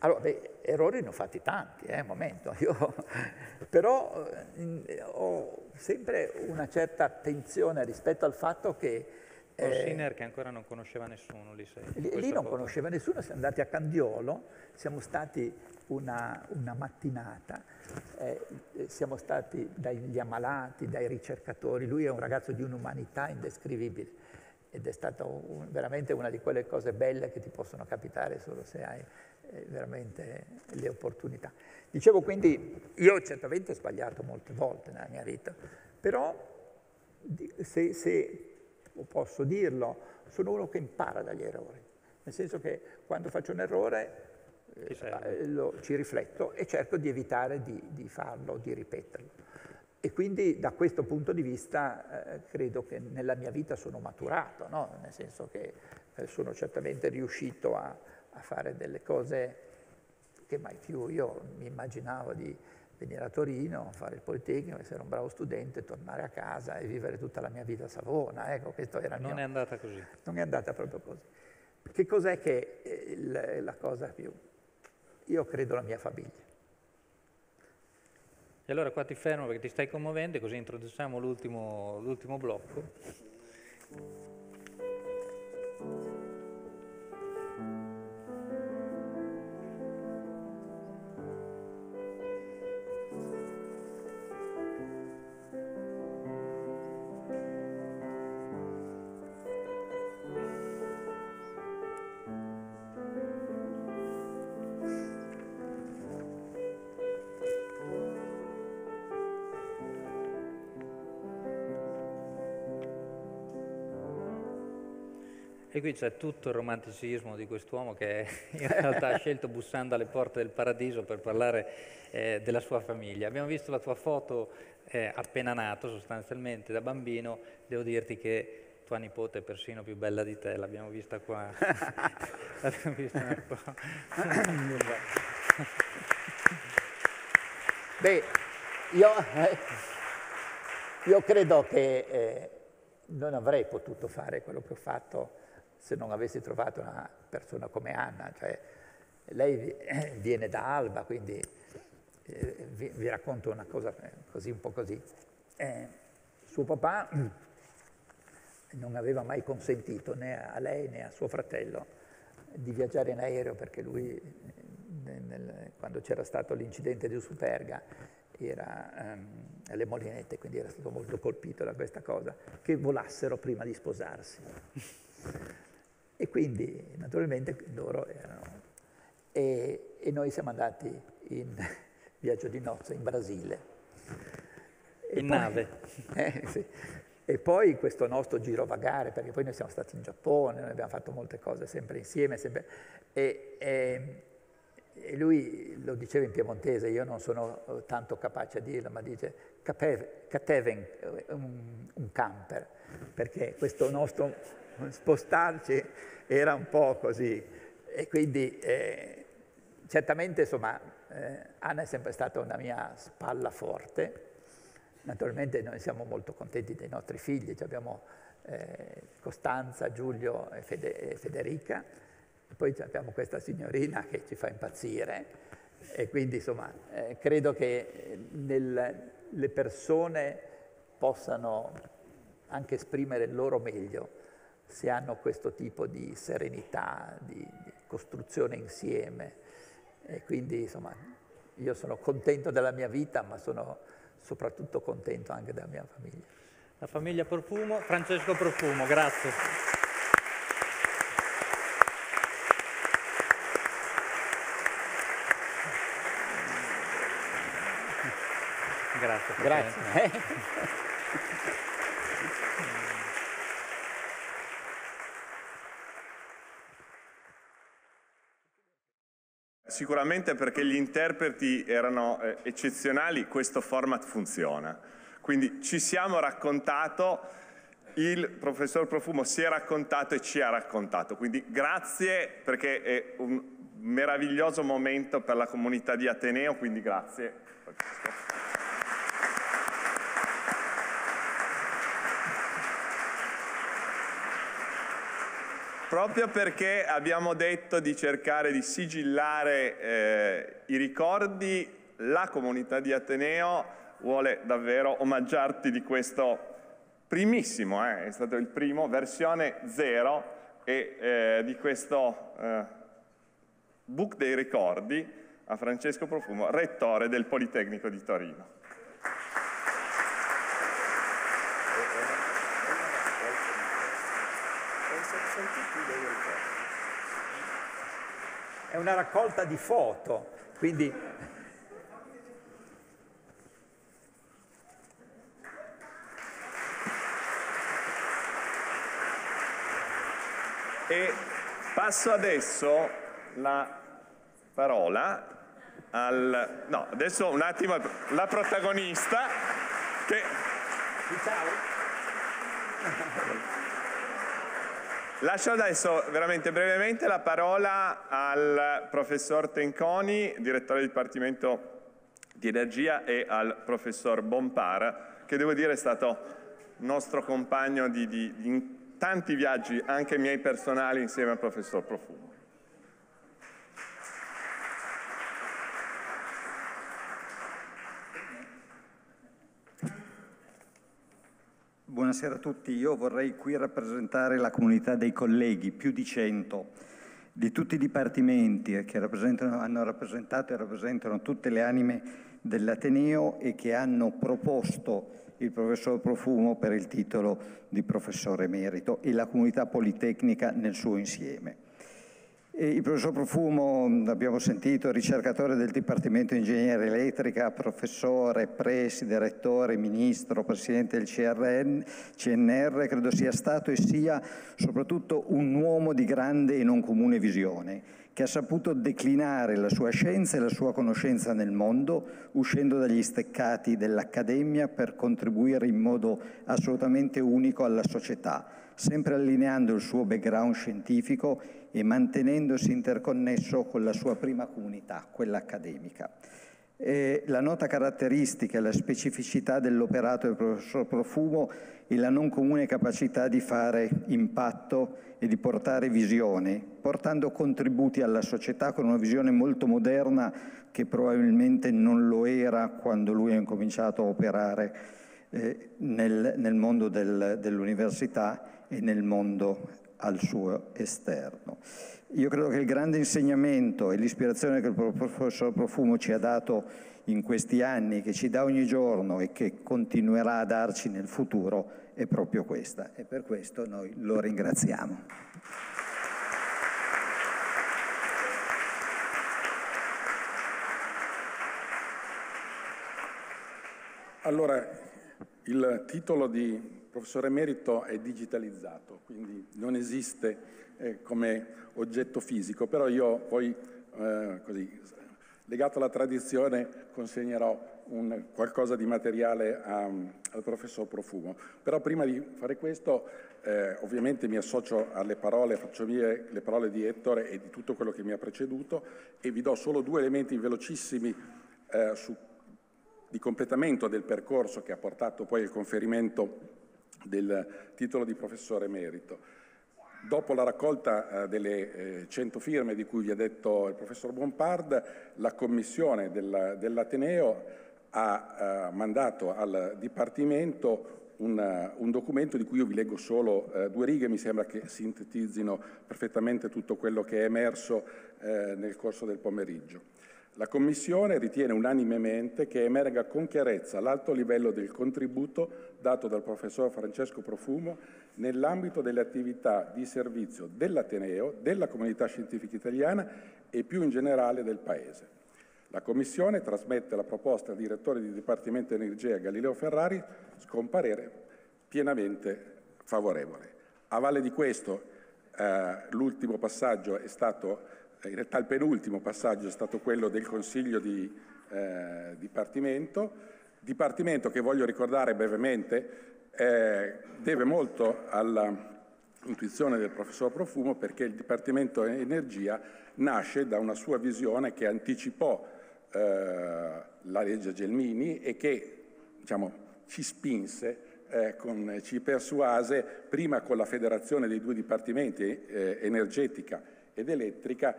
Allora, errori ne ho fatti tanti, eh, momento, <laughs> Io, però eh, ho sempre una certa attenzione rispetto al fatto che eh, che ancora non conosceva nessuno, lì sei. Lì, lì non conosceva nessuno, siamo andati a Candiolo, siamo stati una, una mattinata, eh, siamo stati dagli ammalati, dai ricercatori, lui è un ragazzo di un'umanità indescrivibile ed è stata un, veramente una di quelle cose belle che ti possono capitare solo se hai eh, veramente le opportunità. Dicevo quindi, io certamente ho sbagliato molte volte nella mia vita, però se, se posso dirlo, sono uno che impara dagli errori, nel senso che quando faccio un errore eh, lo, ci rifletto e cerco di evitare di, di farlo, di ripeterlo. e quindi da questo punto di vista eh, credo che nella mia vita sono maturato, no? nel senso che eh, sono certamente riuscito a, a, fare delle cose che mai più io mi immaginavo di venire a Torino, fare il Politecnico, essere un bravo studente, tornare a casa e vivere tutta la mia vita a Savona. Ecco, questo era non mio... è andata così. Non è andata proprio così. Che cos'è che è la cosa più... Io credo la mia famiglia. E allora qua ti fermo perché ti stai commuovendo così introduciamo l'ultimo blocco. Qui c'è tutto il romanticismo di quest'uomo che <laughs> in realtà ha scelto bussando alle porte del paradiso per parlare eh, della sua famiglia. Abbiamo visto la tua foto eh, appena nato sostanzialmente da bambino, devo dirti che tua nipote è persino più bella di te, l'abbiamo vista qua. <laughs> l'abbiamo vista qua. <laughs> Beh, io, eh, io, credo che eh, non avrei potuto fare quello che ho fatto se non avessi trovato una persona come Anna. Cioè, lei <clears throat> viene da Alba, quindi eh, vi, vi, racconto una cosa così, un po' così. Eh, suo papà <clears throat> non aveva mai consentito né a lei né a suo fratello di viaggiare in aereo perché lui, nel, nel, quando c'era stato l'incidente di Superga, era um, alle molinette, quindi era stato molto colpito da questa cosa, che volassero prima di sposarsi. Quindi naturalmente loro erano... E, e noi siamo andati in <laughs> viaggio di nozze in Brasile. E in poi, nave. <laughs> Eh, sì. E poi questo nostro girovagare, perché poi noi siamo stati in Giappone, noi abbiamo fatto molte cose sempre insieme, sempre, e, e, e, lui lo diceva in piemontese, io non sono tanto capace a dirlo, ma dice cateven, un, un camper, perché questo nostro spostarci era un po' così. E quindi eh, certamente insomma eh, Anna è sempre stata una mia spalla forte. Naturalmente noi siamo molto contenti dei nostri figli, abbiamo eh, Costanza, Giulio e, Fede, e Federica, e poi abbiamo questa signorina che ci fa impazzire e quindi insomma eh, credo che nel, le persone possano anche esprimere il loro meglio se hanno questo tipo di serenità, di, di costruzione insieme. E quindi insomma io sono contento della mia vita, ma sono soprattutto contento anche della mia famiglia. La famiglia Profumo, Francesco Profumo, grazie. Grazie. Sicuramente perché gli interpreti erano eh, eccezionali, questo format funziona. Quindi ci siamo raccontato, il professor Profumo si è raccontato e ci ha raccontato. Quindi grazie perché è un meraviglioso momento per la comunità di Ateneo, quindi grazie. Proprio perché abbiamo detto di cercare di sigillare eh, i ricordi, la comunità di Ateneo vuole davvero omaggiarti di questo primissimo, eh, è stato il primo, versione zero, e eh, di questo eh, book dei ricordi a Francesco Profumo, rettore del Politecnico di Torino. È una raccolta di foto, quindi... E passo adesso la parola al... No, adesso un attimo, la protagonista che... Ciao. Lascio adesso veramente brevemente la parola al professor Tenconi, direttore del Dipartimento di Energia, e al professor Bompar, che devo dire è stato nostro compagno di, di, di tanti viaggi, anche miei personali, insieme al professor Profumo. Buonasera a tutti, io vorrei qui rappresentare la comunità dei colleghi, più di cento, di tutti i dipartimenti che hanno rappresentato e rappresentano tutte le anime dell'Ateneo e che hanno proposto il professor Profumo per il titolo di professore emerito e la comunità politecnica nel suo insieme. Il professor Profumo, abbiamo sentito, ricercatore del Dipartimento di Ingegneria Elettrica, professore, preside, rettore, ministro, presidente del CRN, CNR, credo sia stato e sia soprattutto un uomo di grande e non comune visione, che ha saputo declinare la sua scienza e la sua conoscenza nel mondo, uscendo dagli steccati dell'accademia per contribuire in modo assolutamente unico alla società, sempre allineando il suo background scientifico e mantenendosi interconnesso con la sua prima comunità, quella accademica. E la nota caratteristica e la specificità dell'operato del professor Profumo è la non comune capacità di fare impatto e di portare visione, portando contributi alla società con una visione molto moderna che probabilmente non lo era quando lui ha incominciato a operare eh, nel, nel, mondo del, dell'università e nel mondo al suo esterno. Io credo che il grande insegnamento e l'ispirazione che il professor Profumo ci ha dato in questi anni, che ci dà ogni giorno e che continuerà a darci nel futuro, è proprio questa e per questo noi lo ringraziamo. Allora, il titolo di professore emerito è digitalizzato, quindi non esiste eh, come oggetto fisico, però io poi, eh, così, legato alla tradizione, consegnerò un, qualcosa di materiale a, al professor Profumo. Però prima di fare questo, eh, ovviamente mi associo alle parole, faccio mie le parole di Ettore e di tutto quello che mi ha preceduto e vi do solo due elementi velocissimi eh, su, di completamento del percorso che ha portato poi al conferimento del titolo di professore emerito. Dopo la raccolta eh, delle eh, 100 firme di cui vi ha detto il professor Bompard, la commissione del, dell'Ateneo ha eh, mandato al Dipartimento un, documento di cui io vi leggo solo eh, due righe, mi sembra che sintetizzino perfettamente tutto quello che è emerso eh, nel corso del pomeriggio. La Commissione ritiene unanimemente che emerga con chiarezza l'alto livello del contributo dato dal professor Francesco Profumo nell'ambito delle attività di servizio dell'Ateneo, della comunità scientifica italiana e più in generale del Paese. La Commissione trasmette la proposta al direttore di Dipartimento Energia Galileo Ferrari con parere pienamente favorevole. A valle di questo eh, l'ultimo passaggio è stato in realtà il penultimo passaggio è stato quello del Consiglio di eh, Dipartimento, Dipartimento che voglio ricordare brevemente eh, deve molto all'intuizione del professor Profumo perché il Dipartimento Energia nasce da una sua visione che anticipò eh, la legge Gelmini e che diciamo, ci spinse eh, con, ci persuase prima con la federazione dei due dipartimenti, eh, energetica ed elettrica,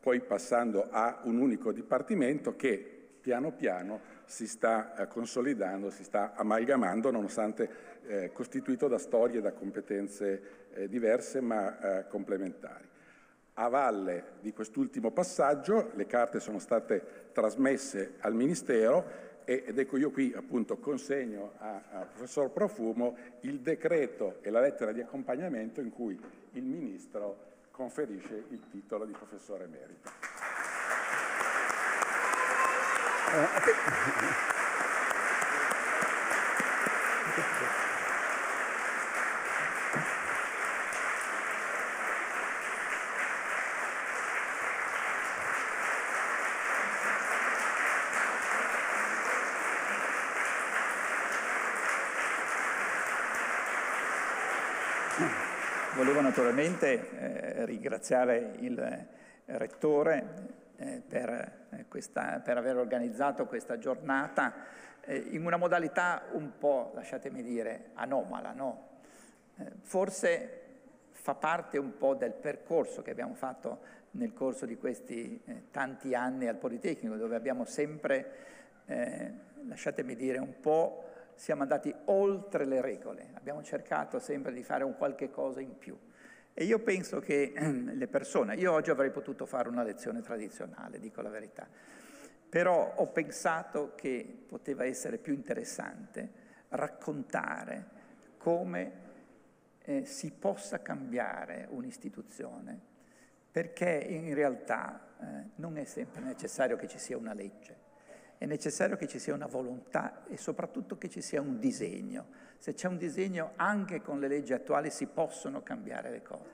poi passando a un unico dipartimento che piano piano si sta eh, consolidando, si sta amalgamando, nonostante eh, costituito da storie e da competenze eh, diverse ma eh, complementari. A valle di quest'ultimo passaggio le carte sono state trasmesse al Ministero ed ecco io qui appunto consegno al professor Profumo il decreto e la lettera di accompagnamento in cui il Ministro conferisce il titolo di professore emerito. Volevo naturalmente eh, ringraziare il Rettore eh, per, eh, questa, per, aver organizzato questa giornata eh, in una modalità un po', lasciatemi dire, anomala. No? Eh, forse fa parte un po' del percorso che abbiamo fatto nel corso di questi eh, tanti anni al Politecnico, dove abbiamo sempre, eh, lasciatemi dire, un po' siamo andati oltre le regole, abbiamo cercato sempre di fare un qualche cosa in più. E io penso che <clears throat> le persone, io oggi avrei potuto fare una lezione tradizionale, dico la verità, però ho pensato che poteva essere più interessante raccontare come eh, si possa cambiare un'istituzione perché in realtà eh, non è sempre necessario che ci sia una legge, è necessario che ci sia una volontà e soprattutto che ci sia un disegno. Se c'è un disegno anche con le leggi attuali si possono cambiare le cose.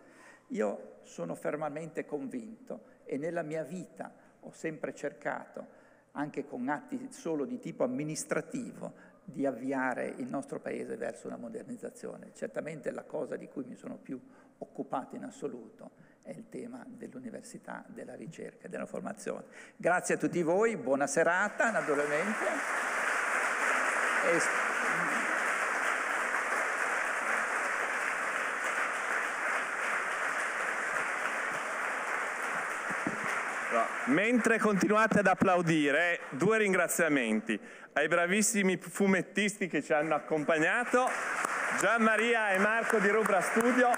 Io sono fermamente convinto e nella mia vita ho sempre cercato, anche con atti solo di tipo amministrativo, di avviare il nostro Paese verso una modernizzazione. Certamente la cosa di cui mi sono più occupato in assoluto è il tema dell'università, della ricerca e della formazione. Grazie a tutti voi, buona serata naturalmente. E... Mentre continuate ad applaudire, due ringraziamenti ai bravissimi fumettisti che ci hanno accompagnato, Gian Maria e Marco di Rubra Studio,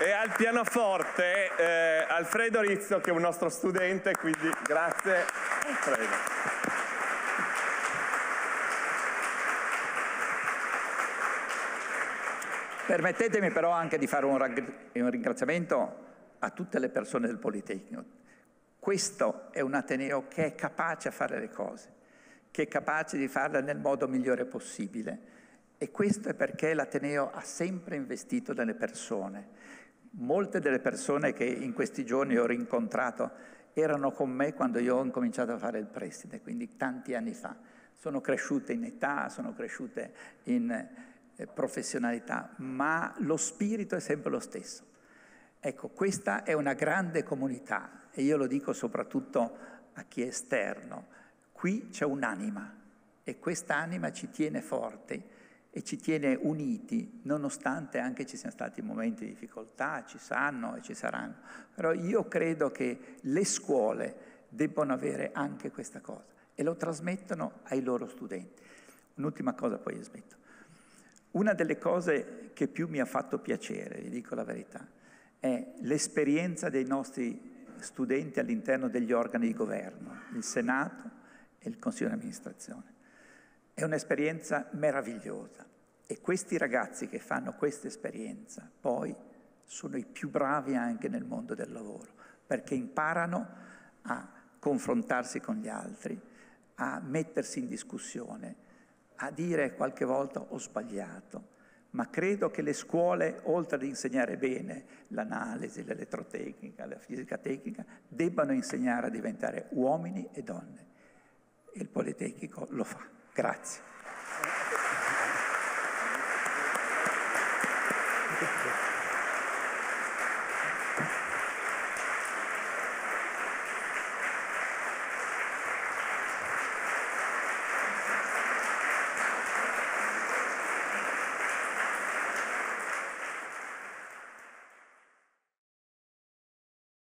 e al pianoforte eh, Alfredo Rizzo che è un nostro studente, quindi grazie Alfredo. Permettetemi però anche di fare un ringraziamento a tutte le persone del Politecnico. Questo è un Ateneo che è capace a fare le cose, che è capace di farle nel modo migliore possibile. E questo è perché l'Ateneo ha sempre investito nelle persone. Molte delle persone che in questi giorni ho rincontrato erano con me quando io ho incominciato a fare il preside, quindi tanti anni fa. Sono cresciute in età, sono cresciute in eh, professionalità, ma lo spirito è sempre lo stesso. Ecco, questa è una grande comunità e io lo dico soprattutto a chi è esterno. Qui c'è un'anima e quest'anima ci tiene forti e ci tiene uniti, nonostante anche ci siano stati momenti di difficoltà, ci saranno e ci saranno. Però io credo che le scuole debbano avere anche questa cosa e lo trasmettono ai loro studenti. Un'ultima cosa, poi smetto. Una delle cose che più mi ha fatto piacere, vi dico la verità, è l'esperienza dei nostri studenti all'interno degli organi di governo, il Senato e il Consiglio di amministrazione. È un'esperienza meravigliosa e questi ragazzi che fanno questa esperienza poi sono i più bravi anche nel mondo del lavoro, perché imparano a confrontarsi con gli altri, a mettersi in discussione, a dire qualche volta ho sbagliato, ma credo che le scuole, oltre ad insegnare bene l'analisi, l'elettrotecnica, la fisica tecnica, debbano insegnare a diventare uomini e donne. E il Politecnico lo fa. Grazie.